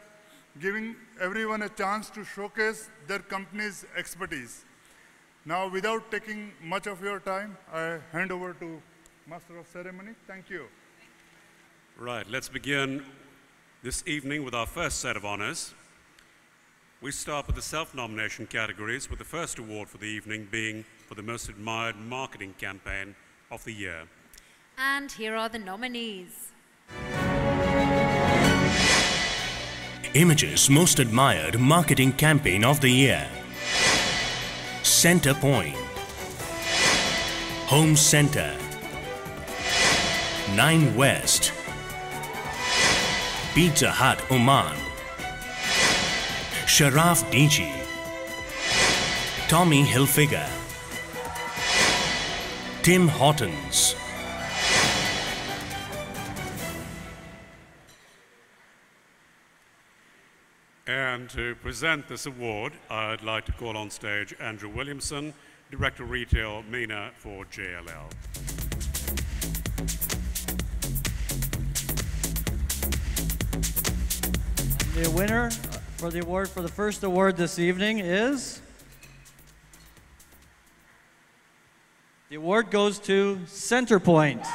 giving everyone a chance to showcase their company's expertise. Now, without taking much of your time, I hand over to Master of Ceremony. Thank you. Right, let's begin this evening with our first set of honors. We start with the self nomination categories, with the first award for the evening being for the most admired marketing campaign of the year. And here are the nominees. Images Most Admired Marketing Campaign of the Year. Center Point. Home Center. Nine West. Pizza Hut Oman. Sharaf DG. Tommy Hilfiger. Tim Hortons. To present this award, I'd like to call on stage Andrew Williamson, Director of Retail MENA for JLL. The winner for the award for the first award this evening is. The award goes to Centerpoint.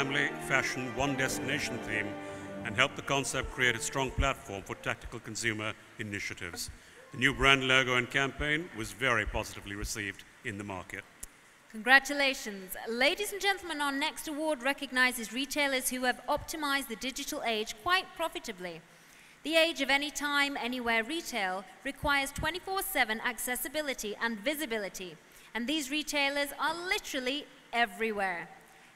Family, fashion, one destination theme and helped the concept create a strong platform for tactical consumer initiatives. The new brand logo and campaign was very positively received in the market. Congratulations. Ladies and gentlemen, our next award recognizes retailers who have optimized the digital age quite profitably. The age of anytime, anywhere retail requires 24 7 accessibility and visibility, and these retailers are literally everywhere.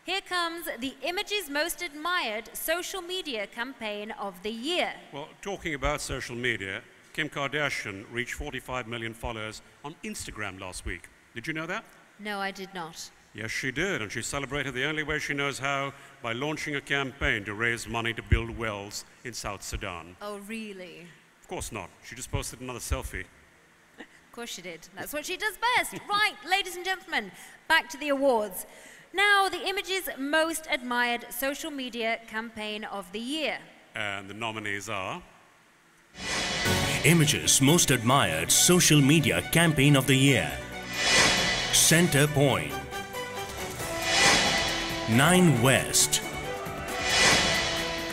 Here comes the Images Most Admired social media campaign of the year. Well, talking about social media, Kim Kardashian reached 45 million followers on Instagram last week. Did you know that? No, I did not. Yes, she did, and she celebrated the only way she knows how by launching a campaign to raise money to build wells in South Sudan. Oh, really? Of course not. She just posted another selfie. Of course she did. That's what she does best. right, ladies and gentlemen, back to the awards. Now, the Images Most Admired Social Media Campaign of the Year. And the nominees are Images Most Admired Social Media Campaign of the Year. Center Point. Nine West.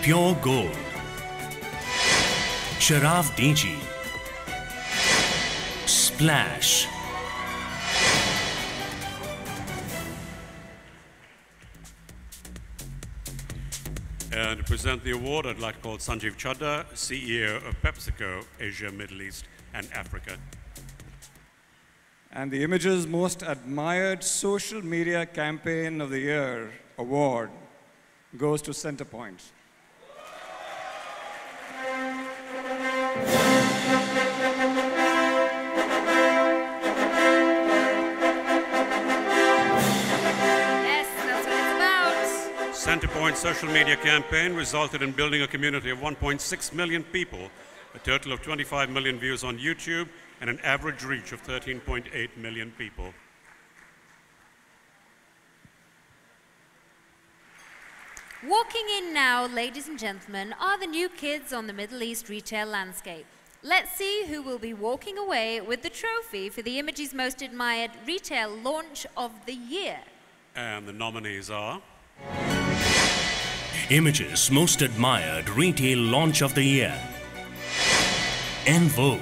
Pure Gold. Sharaf DG. Splash. And to present the award, I'd like to call Sanjeev Chadha, CEO of PepsiCo Asia, Middle East, and Africa. And the Images Most Admired Social Media Campaign of the Year award goes to Centerpoint. What it's about. Centerpoint social media campaign resulted in building a community of 1.6 million people, a total of 25 million views on YouTube, and an average reach of 13.8 million people. Walking in now, ladies and gentlemen, are the new kids on the Middle East retail landscape. Let's see who will be walking away with the trophy for the Images Most Admired Retail Launch of the Year. And the nominees are Images Most Admired Retail Launch of the Year. En Vogue.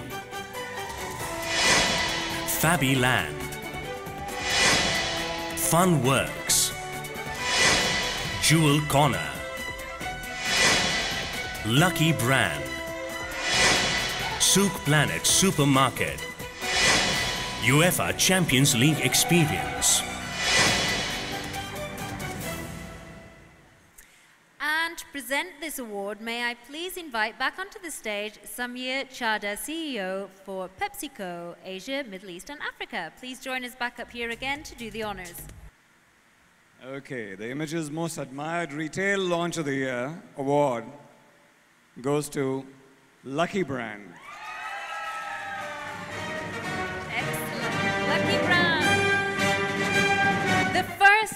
Fabiland. Funworks. Jewel Corner. Lucky Brand. Souk Planet Supermarket. UEFA Champions League Experience. Present this award, may I please invite back onto the stage Samir Chada, CEO for PepsiCo Asia, Middle East, and Africa. Please join us back up here again to do the honors. Okay, the Images Most Admired Retail Launch of the Year award goes to Lucky Brand.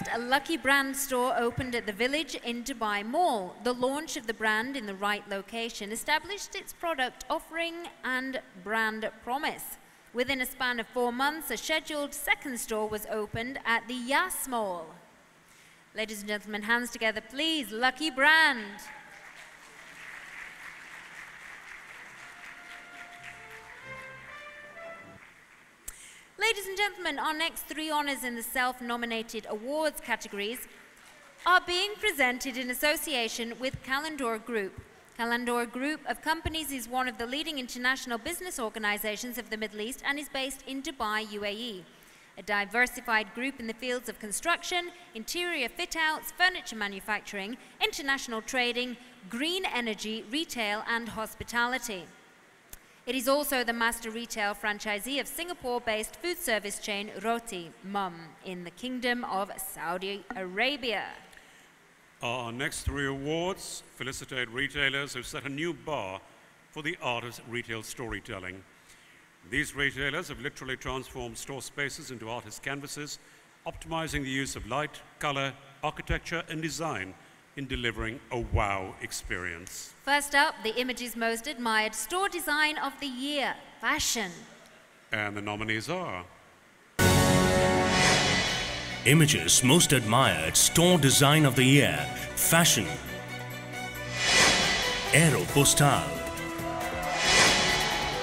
First Lucky Brand store opened at the Village in Dubai Mall. The launch of the brand in the right location established its product offering and brand promise. Within a span of four months, a scheduled second store was opened at the Yas Mall. Ladies and gentlemen, hands together, please. Lucky Brand. Ladies and gentlemen, our next three honors in the self-nominated awards categories are being presented in association with Calendor Group. Calendor Group of Companies is one of the leading international business organizations of the Middle East and is based in Dubai, UAE. A diversified group in the fields of construction, interior fit-outs, furniture manufacturing, international trading, green energy, retail and hospitality. It is also the master retail franchisee of Singapore-based food service chain Roti Mum in the Kingdom of Saudi Arabia. Our next three awards felicitate retailers who set a new bar for the art of retail storytelling. These retailers have literally transformed store spaces into artist canvases, optimizing the use of light, color, architecture, and design in delivering a wow experience. First up, the Images Most Admired Store Design of the Year, Fashion. And the nominees are Images Most Admired Store Design of the Year Fashion Aeropostale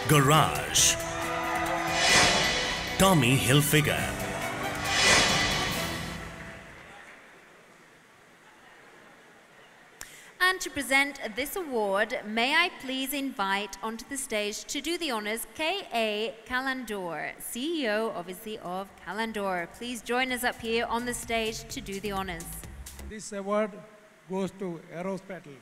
Garage Tommy Hilfiger to present this award, may I please invite onto the stage to do the honors K.A. Kalandor, CEO, obviously, of Kalandor. Please join us up here on the stage to do the honors. This award goes to Aeropostale.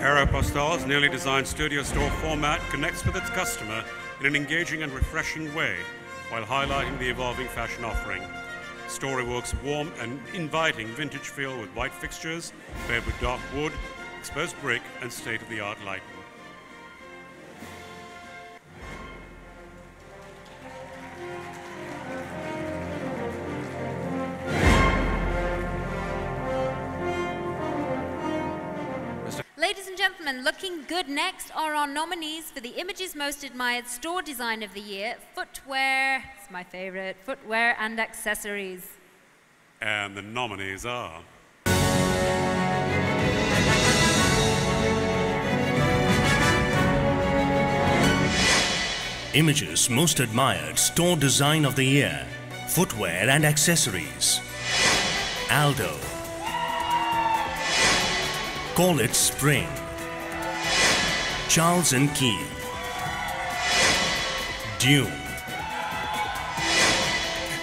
Aeropostale's newly designed studio store format connects with its customer in an engaging and refreshing way while highlighting the evolving fashion offering. Storyworks' warm and inviting vintage feel with white fixtures paired with dark wood, exposed brick, and state of the art lighting. Ladies and gentlemen, looking good next are our nominees for the Images Most Admired Store Design of the Year footwear, it's my favorite, footwear and accessories. And the nominees are. Images Most Admired Store Design of the Year Footwear and Accessories Aldo Call it Spring. Charles and Keith Dune.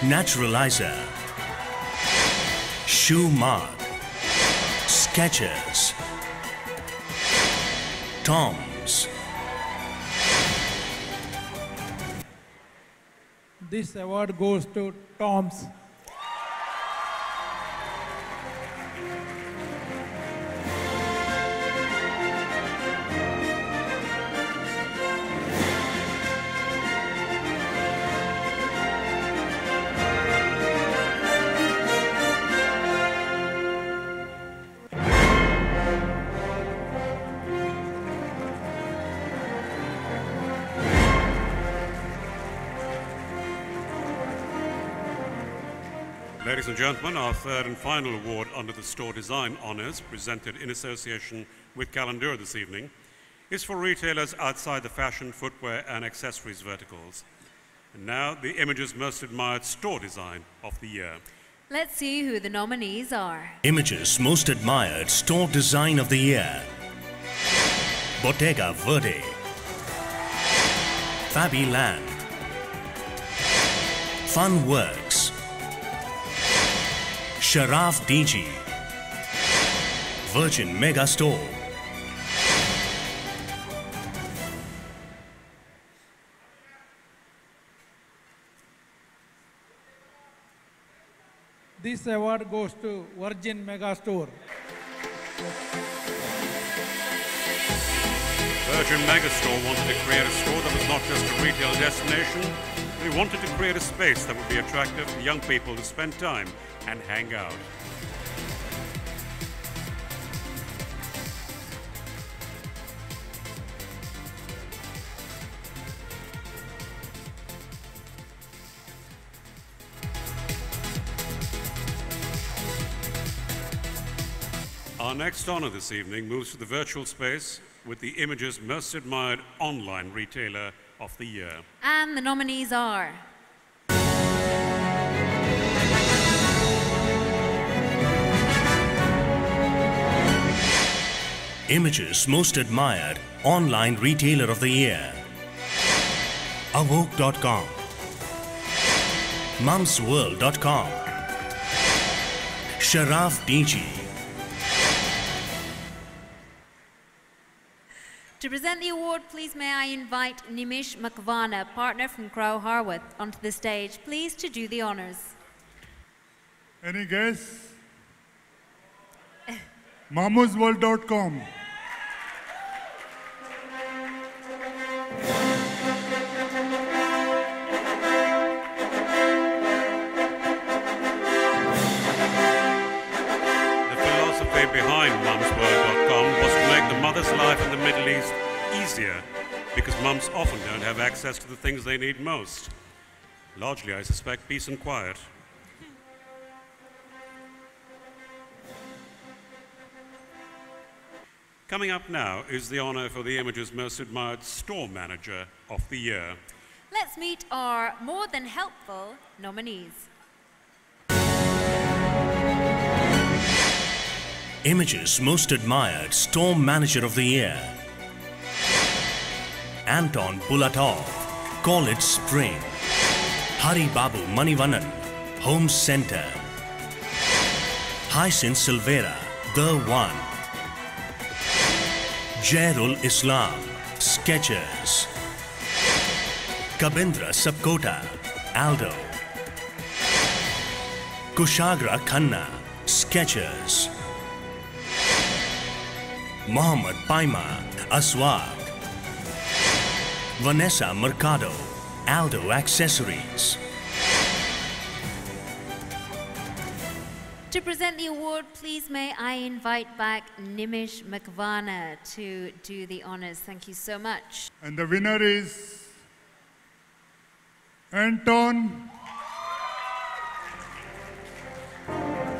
Naturalizer. Shoe Mart Skechers Toms. This award goes to Tom's. Ladies and gentlemen, our third and final award under the Store Design Honours, presented in association with Calendur this evening, is for retailers outside the fashion, footwear, and accessories verticals. And now, the Images Most Admired Store Design of the Year. Let's see who the nominees are. Images Most Admired Store Design of the Year Bottega Verde Fabi Land Fun Works Sharaf DG Virgin Mega Store This award goes to Virgin Mega Store. Virgin Megastore wanted to create a store that was not just a retail destination, they wanted to create a space that would be attractive for young people to spend time and hang out. Our next honor this evening moves to the virtual space with the Images Most Admired Online Retailer of the Year. And the nominees are. Images Most Admired Online Retailer of the Year Awok.com Mumzworld.com Sharaf DG To present the award, please may I invite Nimish Makvana, partner from Crowe Horwath, onto the stage, please to do the honors. Any guess? Mamusworld.com. Middle East easier because mums often don't have access to the things they need most. Largely, I suspect, peace and quiet. Coming up now is the honor for the Image's Most Admired Store Manager of the Year. Let's meet our more than helpful nominees. Images Most Admired Store Manager of the Year. Anton Bulatov, It Spring. Hari Babu Manivanan, Home Center. Hyacinth Silvera, The One. Jairul Islam, Skechers. Kabindra Sapkota, Aldo. Kushagra Khanna, Skechers. Mohammed Paima, Aswaq. Vanessa Mercado, Aldo Accessories. To present the award, please may I invite back Nimish Makvana to do the honors. Thank you so much. And the winner is Anton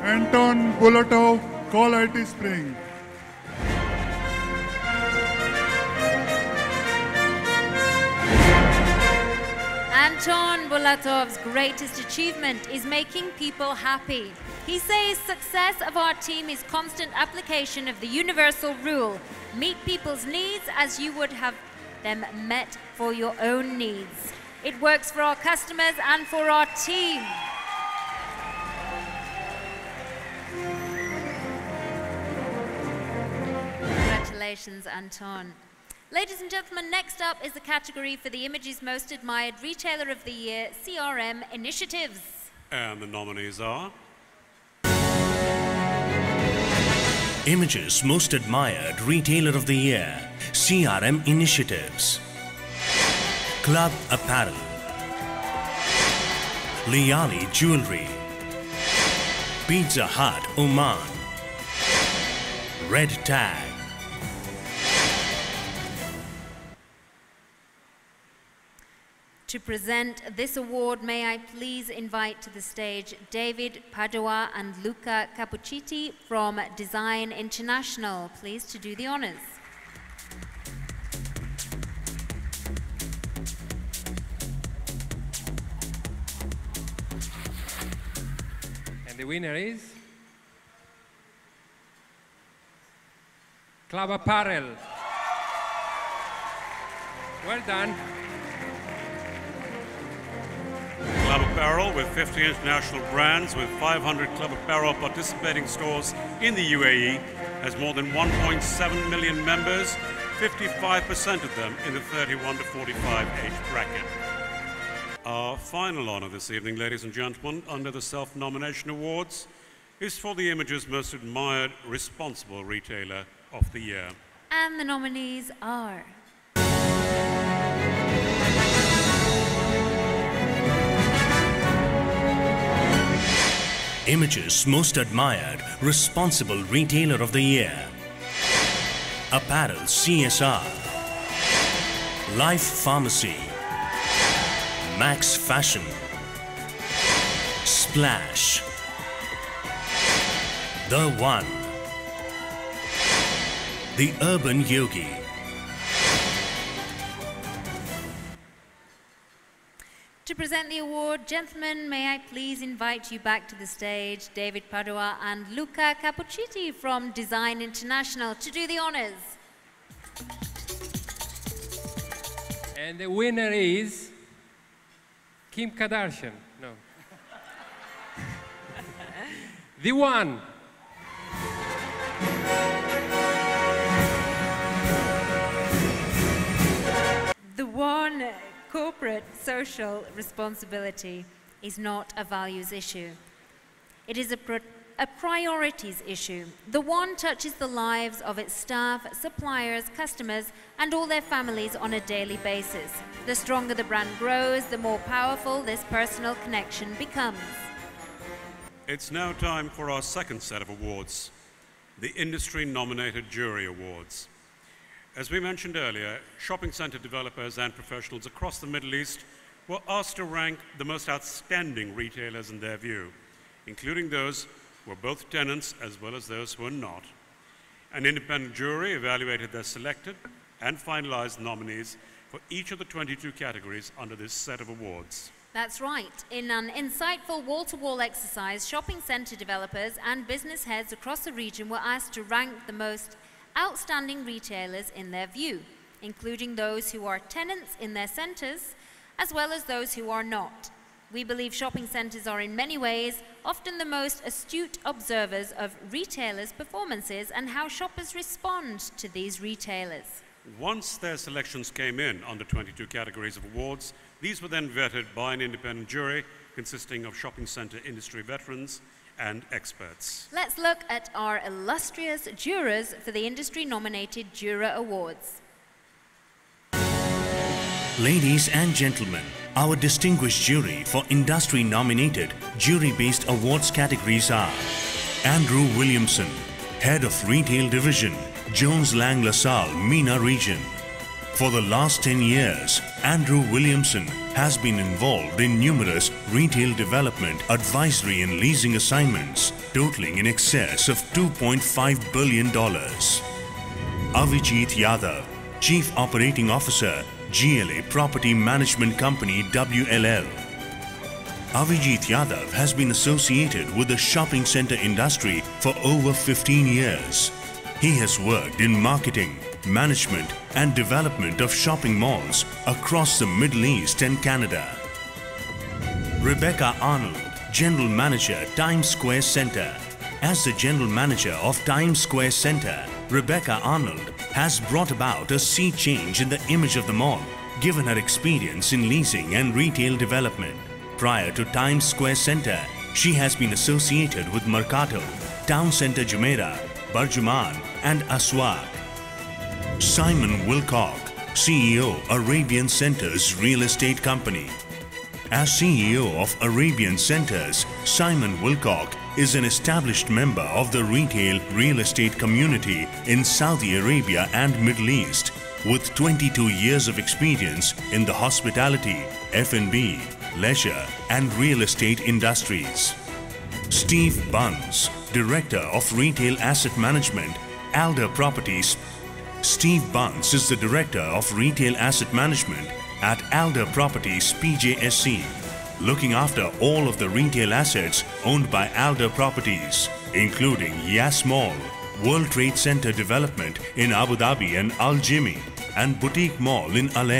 Anton Bulatov, Call IT Spring. Anton Bulatov's greatest achievement is making people happy. He says success of our team is constant application of the universal rule. Meet people's needs as you would have them met for your own needs. It works for our customers and for our team. Congratulations, Anton. Ladies and gentlemen, next up is the category for the Image's Most Admired Retailer of the Year CRM Initiatives. And the nominees are Images Most Admired Retailer of the Year, CRM Initiatives. Club Apparel. Liali Jewelry. Pizza Hut Oman. Red Tag. To present this award, may I please invite to the stage Davide Padoa and Luca Cappucciti from Design International, please to do the honors. And the winner is Club Apparel. Well done. Club Apparel with 50 international brands with 500 Club Apparel participating stores in the UAE has more than 1.7 million members, 55% of them in the 31 to 45 age bracket. Our final honor this evening, ladies and gentlemen, under the Self-Nomination Awards, is for the Image's Most Admired Responsible Retailer of the Year. And the nominees are Images Most Admired Responsible Retailer of the Year. Apparel CSR. Life Pharmacy. Max Fashion. Splash. The One. The Urban Yogi. To present the award, gentlemen, may I please invite you back to the stage, Davide Padoa and Luca Cappucciti from Design International to do the honors. And the winner is Kim Kardashian. No. the one. Corporate social responsibility is not a values issue. It is a, a priorities issue. The one touches the lives of its staff, suppliers, customers, and all their families on a daily basis. The stronger the brand grows, the more powerful this personal connection becomes. It's now time for our second set of awards, the Industry Nominated Jury Awards. As we mentioned earlier, shopping center developers and professionals across the Middle East were asked to rank the most outstanding retailers in their view, including those who were both tenants as well as those who were not. An independent jury evaluated their selected and finalized nominees for each of the 22 categories under this set of awards. That's right. In an insightful wall to wall exercise, shopping centre developers and business heads across the region were asked to rank the most outstanding retailers in their view, including those who are tenants in their centres, as well as those who are not. We believe shopping centres are in many ways often the most astute observers of retailers' performances and how shoppers respond to these retailers. Once their selections came in under 22 categories of awards, these were then vetted by an independent jury consisting of shopping centre industry veterans and experts. Let's look at our illustrious jurors for the industry nominated Juror Awards. Ladies and gentlemen, our distinguished jury for industry nominated jury based awards categories are Andrew Williamson, Head of Retail Division, Jones Lang LaSalle, MENA Region. For the last 10 years, Andrew Williamson has been involved in numerous retail development, advisory and leasing assignments, totaling in excess of $2.5 billion. Avijit Yadav, Chief Operating Officer, GLA Property Management Company WLL. Avijit Yadav has been associated with the shopping center industry for over 15 years. He has worked in marketing, management and development of shopping malls across the Middle East and Canada. Rebecca Arnold, General Manager, Times Square Center. As the General Manager of Times Square Center, Rebecca Arnold has brought about a sea change in the image of the mall, given her experience in leasing and retail development. Prior to Times Square Center, she has been associated with Mercato, Town Center Jumeirah, BurJuman and Aswaq. Simon Wilcock, CEO Arabian Centers Real Estate Company. As CEO of Arabian Centers, Simon Wilcock is an established member of the retail real estate community in Saudi Arabia and Middle East with 22 years of experience in the hospitality, F&B, leisure and real estate industries. Steve Bunce, Director of Retail Asset Management, Aldar Properties. Steve Bunce is the Director of Retail Asset Management at Aldar Properties PJSC, looking after all of the retail assets owned by Aldar Properties, including Yas Mall, World Trade Center Development in Abu Dhabi and Al Jimi, and Boutique Mall in Al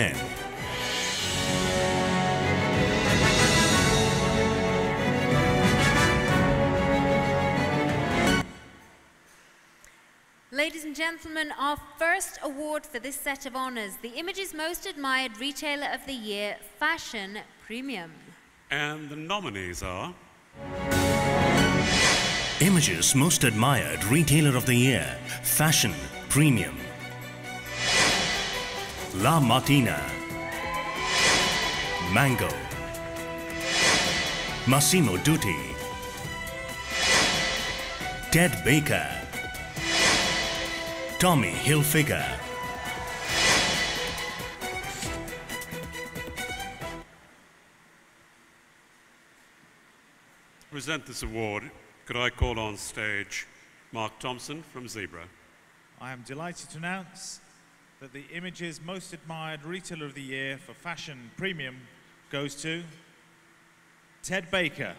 gentlemen, our first award for this set of honours, the Image's Most Admired Retailer of the Year, Fashion Premium. And the nominees are Images Most Admired Retailer of the Year, Fashion Premium. La Martina. Mango. Massimo Dutti. Ted Baker. Tommy Hilfiger. To present this award, could I call on stage Mark Thompson from Zebra? I am delighted to announce that the Image's Most Admired Retailer of the Year for Fashion Premium goes to Ted Baker.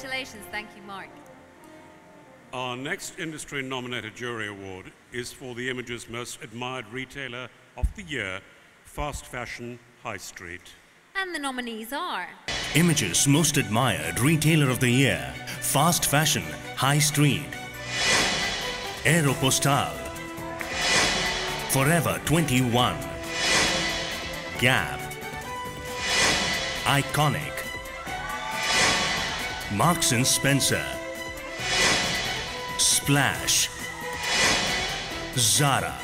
Congratulations. Thank you, Mark. Our next industry nominated jury award is for the Image's Most Admired Retailer of the Year, Fast Fashion High Street. And the nominees are Images Most Admired Retailer of the Year, Fast Fashion, High Street. Aeropostale, Forever 21. Gap. Iconic. Marks and Spencer. Splash. Zara.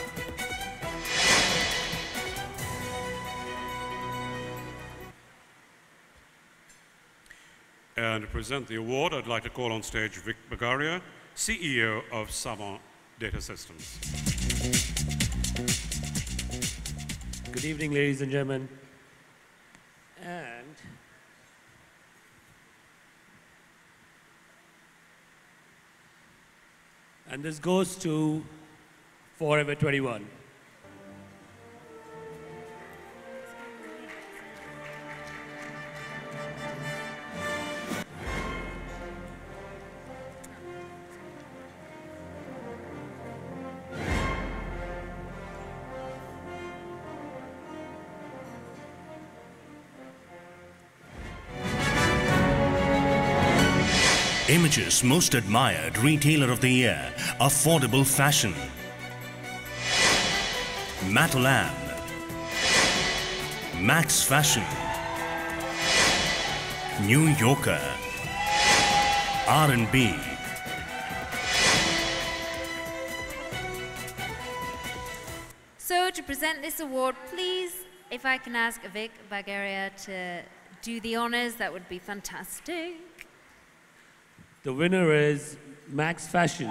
And to present the award, I'd like to call on stage Vic Bagaria, CEO of Savant Data Systems. Good evening, ladies and gentlemen. And and this goes to Forever 21. Image's most admired retailer of the year, affordable fashion. Matalan. Max Fashion. New Yorker. R&B. So to present this award, please, if I can ask Vic Bagaria to do the honors, that would be fantastic. The winner is Max Fashion.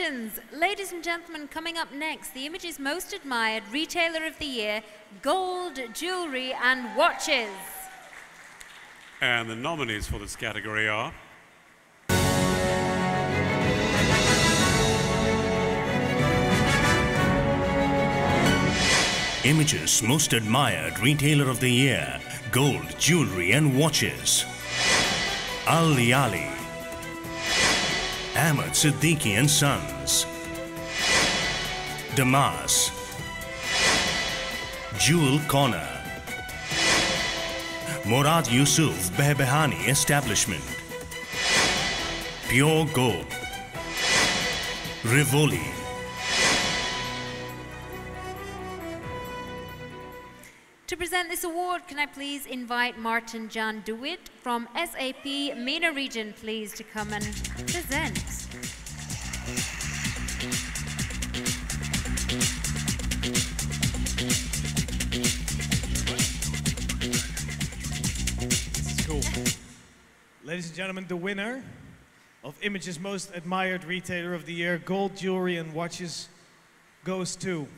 Congratulations. Ladies and gentlemen, coming up next, the Image's most admired retailer of the year, gold, jewelry, and watches. And the nominees for this category are Image's most admired retailer of the year, gold, jewelry, and watches. Ali Liali. Ahmed Siddiqui and Sons. Damas. Jewel Corner. Murad Yusuf Behbehani Establishment. Pure Gold. Rivoli. To present this award, can I please invite Martin Jan DeWitt from SAP MENA region, please, to come and present. This is cool. Ladies and gentlemen, the winner of Image's Most Admired Retailer of the Year, gold jewelry and watches, goes to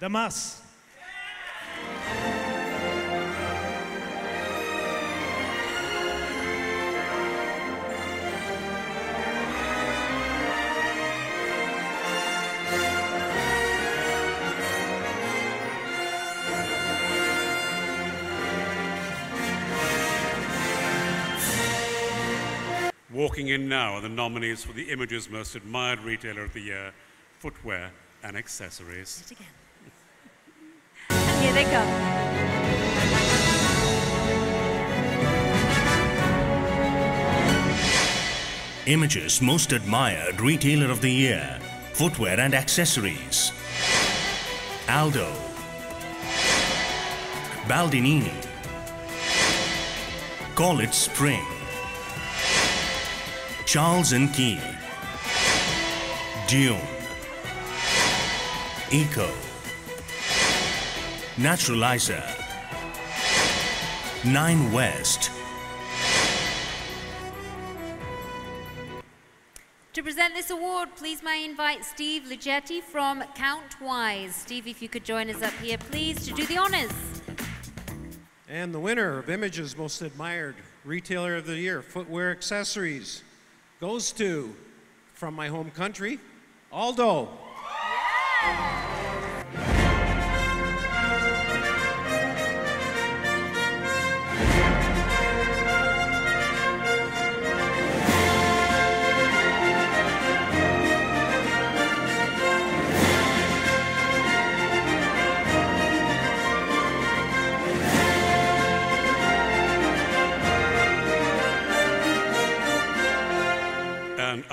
Damas. Walking in now are the nominees for the Image's most admired retailer of the year, footwear and accessories. Here they come. Image's most admired retailer of the year, footwear and accessories. Aldo. Baldinini. Call it spring. Charles and Keith. Dune. Ecco. Naturalizer. Nine West. To present this award, please may I invite Steve Lugetti from Count Wise. Steve, if you could join us up here, please, to do the honors. And the winner of Image's Most Admired Retailer of the Year, Footwear Accessories, goes to, from my home country, Aldo.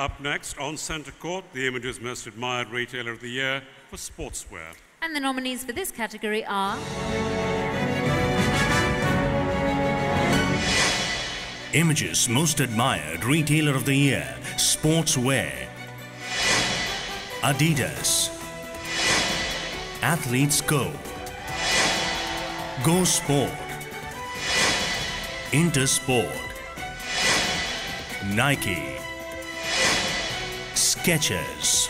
Up next on Centre Court, the Image's Most Admired Retailer of the Year for Sportswear. And the nominees for this category are Images Most Admired Retailer of the Year, Sportswear. Adidas. Athletes Go. Go Sport. Intersport. Nike. Skechers.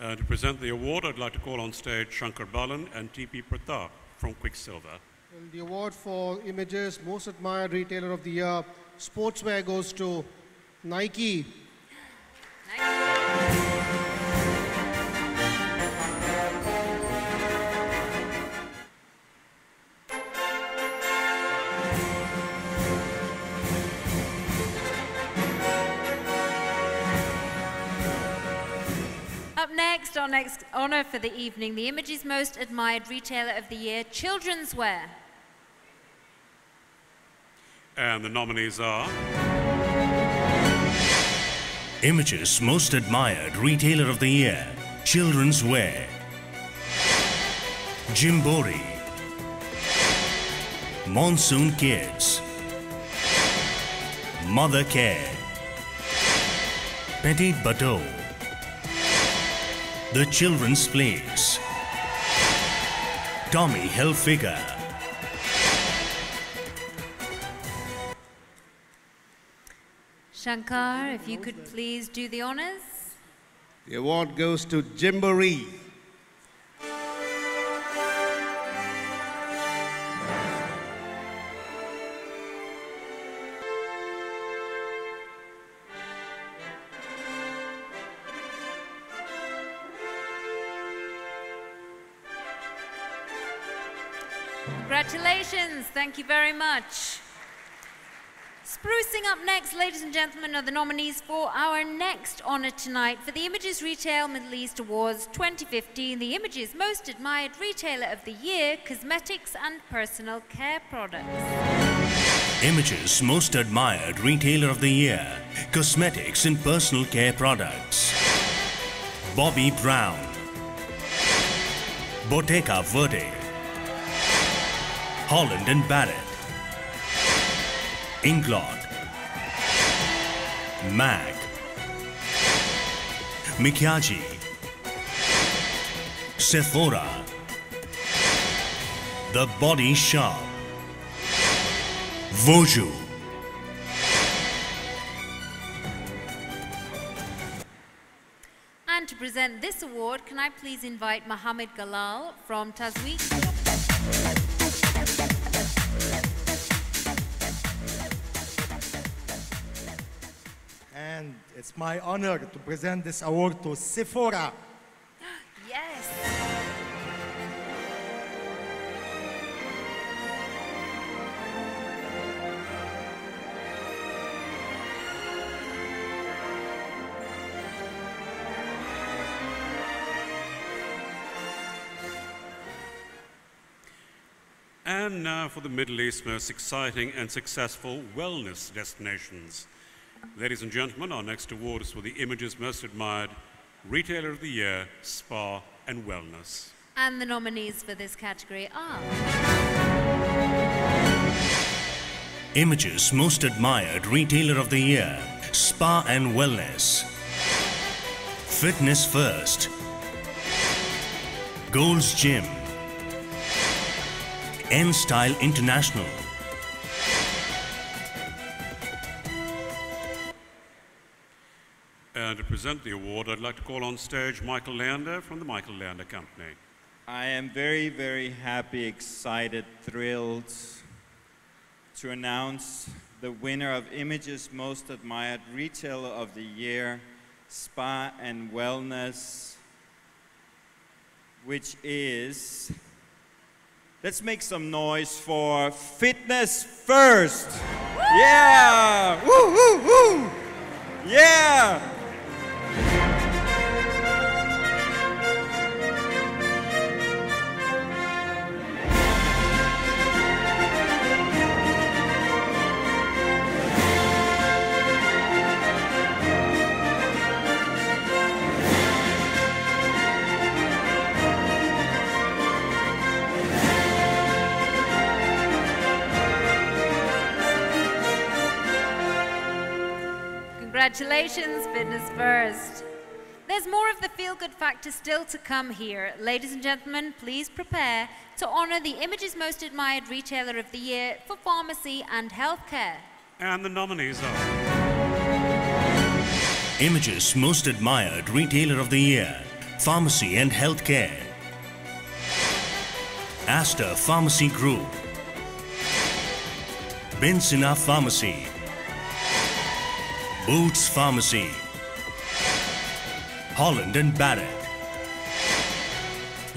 Uh, to present the award, I'd like to call on stage Shankar Balan and T.P. Pratap from Quicksilver. Well, the award for Images Most Admired Retailer of the Year, Sportswear goes to Nike. Up next, our next honour for the evening, the Image's Most Admired Retailer of the Year, Children's Wear. And the nominees are Images Most Admired Retailer of the Year, Children's Wear. Gymboree. Monsoon Kids. Mother Care. Petit Bateau. The Children's Place. Tommy Hilfiger. Shankar, if you could please do the honours. The award goes to Gymboree. Congratulations, thank you very much. Sprucing up next, ladies and gentlemen, are the nominees for our next honour tonight for the Images Retail Middle East Awards 2015, the Images Most Admired Retailer of the Year, Cosmetics and Personal Care Products. Images Most Admired Retailer of the Year, Cosmetics and Personal Care Products. Bobbi Brown. Bottega Verde. Holland and Barrett. Inglot. Mag. Mikyajy. Sephora. The Body Shop. Wojooh. And to present this award, can I please invite Mohammed Galal from Tazweek? It's my honor to present this award to Sephora. Yes. And now for the Middle East's most exciting and successful wellness destinations. Ladies and gentlemen, our next award is for the Image's Most Admired Retailer of the Year, Spa and Wellness. And the nominees for this category are Images Most Admired Retailer of the Year, Spa and Wellness. Fitness First. Gold's Gym. N Style International. And to present the award, I'd like to call on stage Michael Leander from the Michael Leander Company. I am very, very happy, excited, thrilled to announce the winner of Image's Most Admired Retailer of the Year, Spa and Wellness, which is, let's make some noise for Fitness First. Yeah! Woo, woo, woo! Yeah! Congratulations. Fitness First. There's more of the feel good factor still to come here. Ladies and gentlemen, please prepare to honor the Image's Most Admired Retailer of the Year for Pharmacy and Healthcare. And the nominees are Images Most Admired Retailer of the Year, Pharmacy and Healthcare. Aster Pharmacy Group. BinSina Pharmacy. Boots Pharmacy. Holland and Barrett.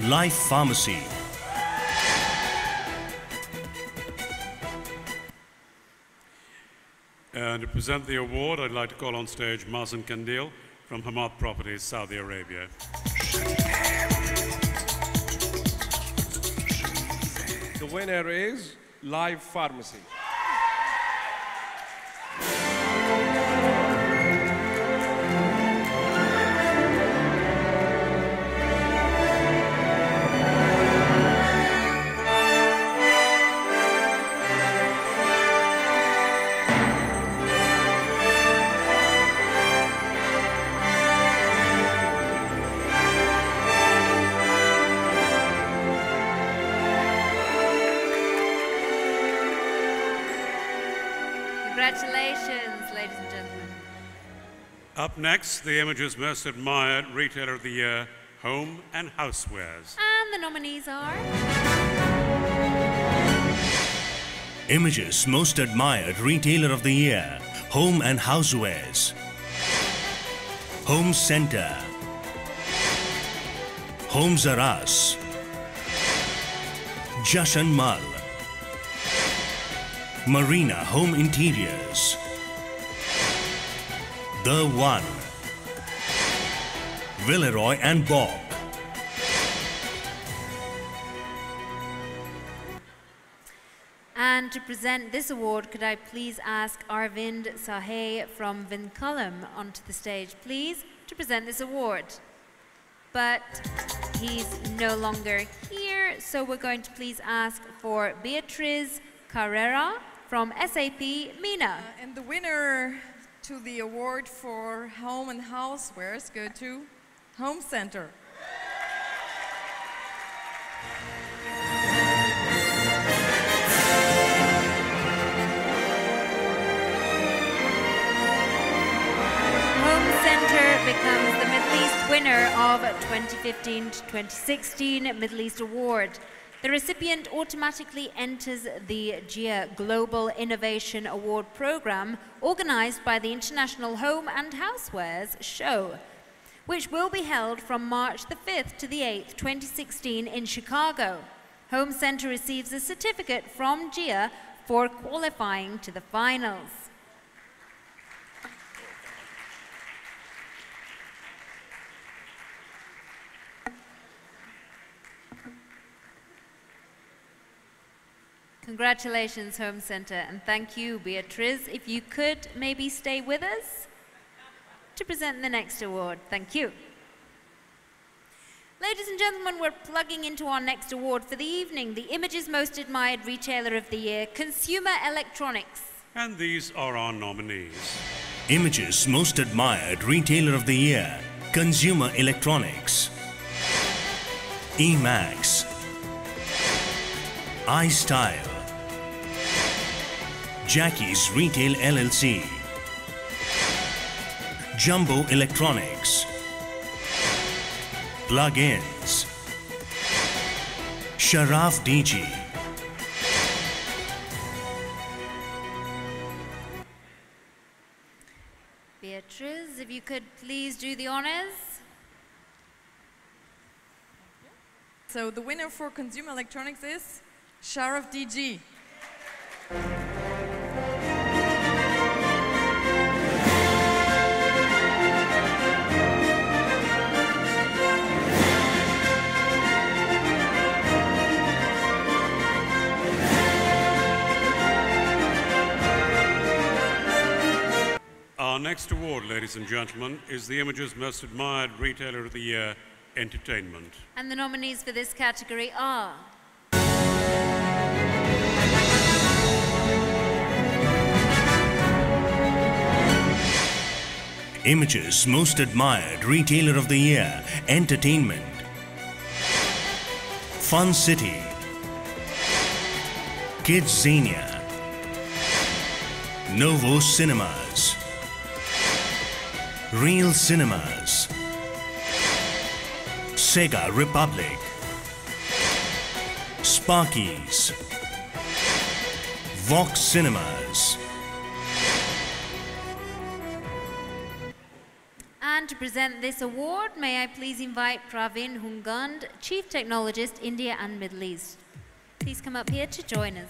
Life Pharmacy. And to present the award, I'd like to call on stage Mazen Kandil from Hamad Properties, Saudi Arabia. The winner is Life Pharmacy. Next, the Image's Most Admired Retailer of the Year, Home and Housewares. And the nominees are Images Most Admired Retailer of the Year, Home and Housewares. Home Center. Homes R Us. Jashan Mal. Marina Home Interiors. The One. Villeroy and Boch. And to present this award, could I please ask Arvind Sahay from Vinculum onto the stage, please, to present this award. But he's no longer here, so we're going to please ask for Beatriz Carrera from SAP MENA. Uh, and the winner to the award for home and housewares go to Home Center. Becomes the Middle East winner of 2015 to 2016 Middle East Award. The recipient automatically enters the GIA Global Innovation Award program organized by the International Home and Housewares Show, which will be held from March the 5th to the 8th, 2016 in Chicago. Home Center receives a certificate from GIA for qualifying to the finals. Congratulations, Home Center, and thank you, Beatriz. If you could maybe stay with us to present the next award. Thank you. Ladies and gentlemen, we're plugging into our next award for the evening, the Image's Most Admired Retailer of the Year, Consumer Electronics. And these are our nominees. Images Most Admired Retailer of the Year, Consumer Electronics. Emax. iStyle. Jackie's Retail LLC. Jumbo Electronics. Plug-ins. Sharaf DG. Beatriz, if you could please do the honors. So the winner for consumer electronics is Sharaf DG. Our next award, ladies and gentlemen, is the Image's Most Admired Retailer of the Year, Entertainment. And the nominees for this category are Images Most Admired Retailer of the Year, Entertainment. Fun City. KidZania. Novo Cinemas. Reel Cinemas. Sega Republic. Sparkies. Vox Cinemas. And to present this award, may I please invite Pravin Hungand, Chief Technologist, India and Middle East. Please come up here to join us.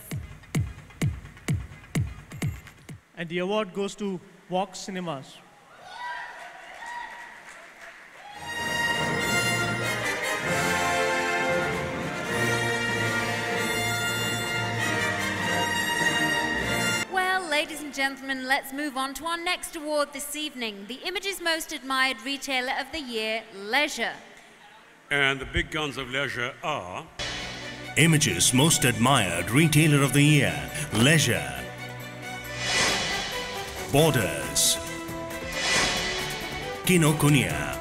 And the award goes to Vox Cinemas. Gentlemen, let's move on to our next award this evening the Image's Most Admired Retailer of the Year, Leisure. And the big guns of leisure are Images Most Admired Retailer of the Year, Leisure. Borders. Kinokuniya.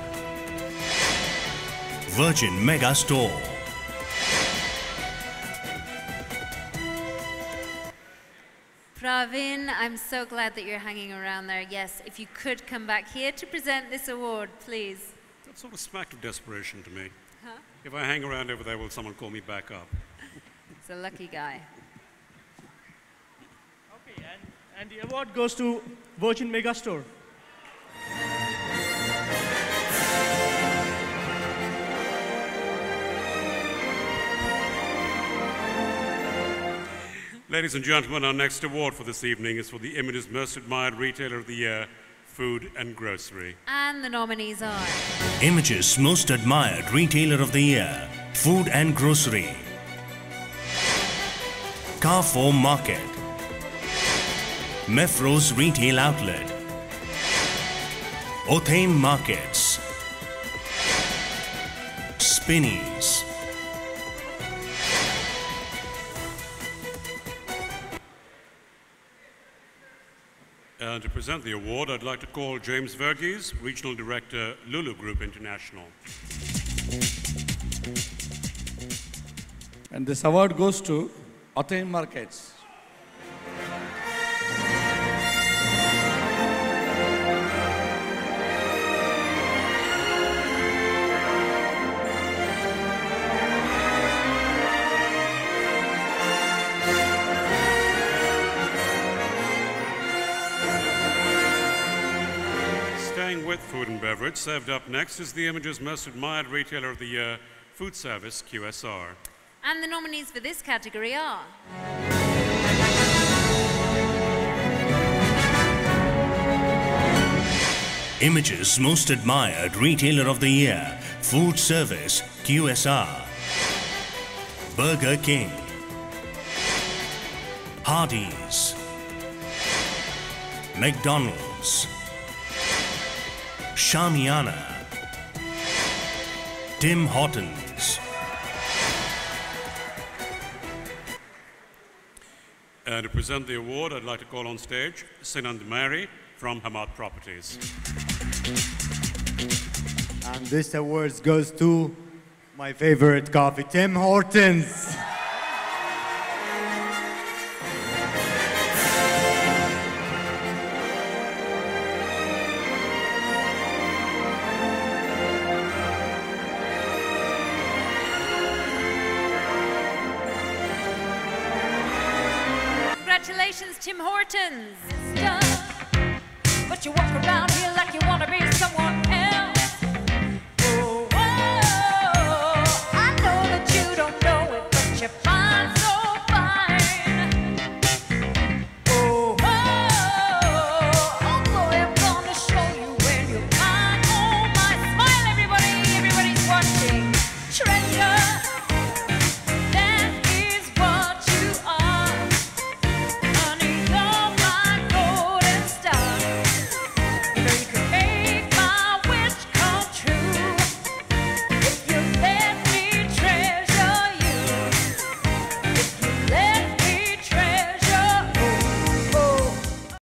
Virgin Mega Store. Pravin, I'm so glad that you're hanging around there. Yes, if you could come back here to present this award, please. That sort of smack of desperation to me. Huh? If I hang around over there, will someone call me back up? It's a lucky guy. Okay, and, and the award goes to Virgin Megastore. Ladies and gentlemen, our next award for this evening is for the Image's Most Admired Retailer of the Year, Food and Grocery. And the nominees are Images Most Admired Retailer of the Year, Food and Grocery. Carrefour Market. Mefro's Retail Outlet. Othaim Markets. Spinneys. Present the award, I'd like to call James Verghese, Regional Director, Lulu Group International. And this award goes to Othaim Markets. With food and beverage, served up next is the Image's Most Admired Retailer of the Year, Food Service QSR. And the nominees for this category are Images Most Admired Retailer of the Year, Food Service, QSR. Burger King. Hardee's. McDonald's. Shamiana. Tim Hortons. And to present the award, I'd like to call on stage Sinand Mary from Hamad Properties. And this award goes to my favorite coffee, Tim Hortons. Tim Hortons. But you walk around here like you want to be someone.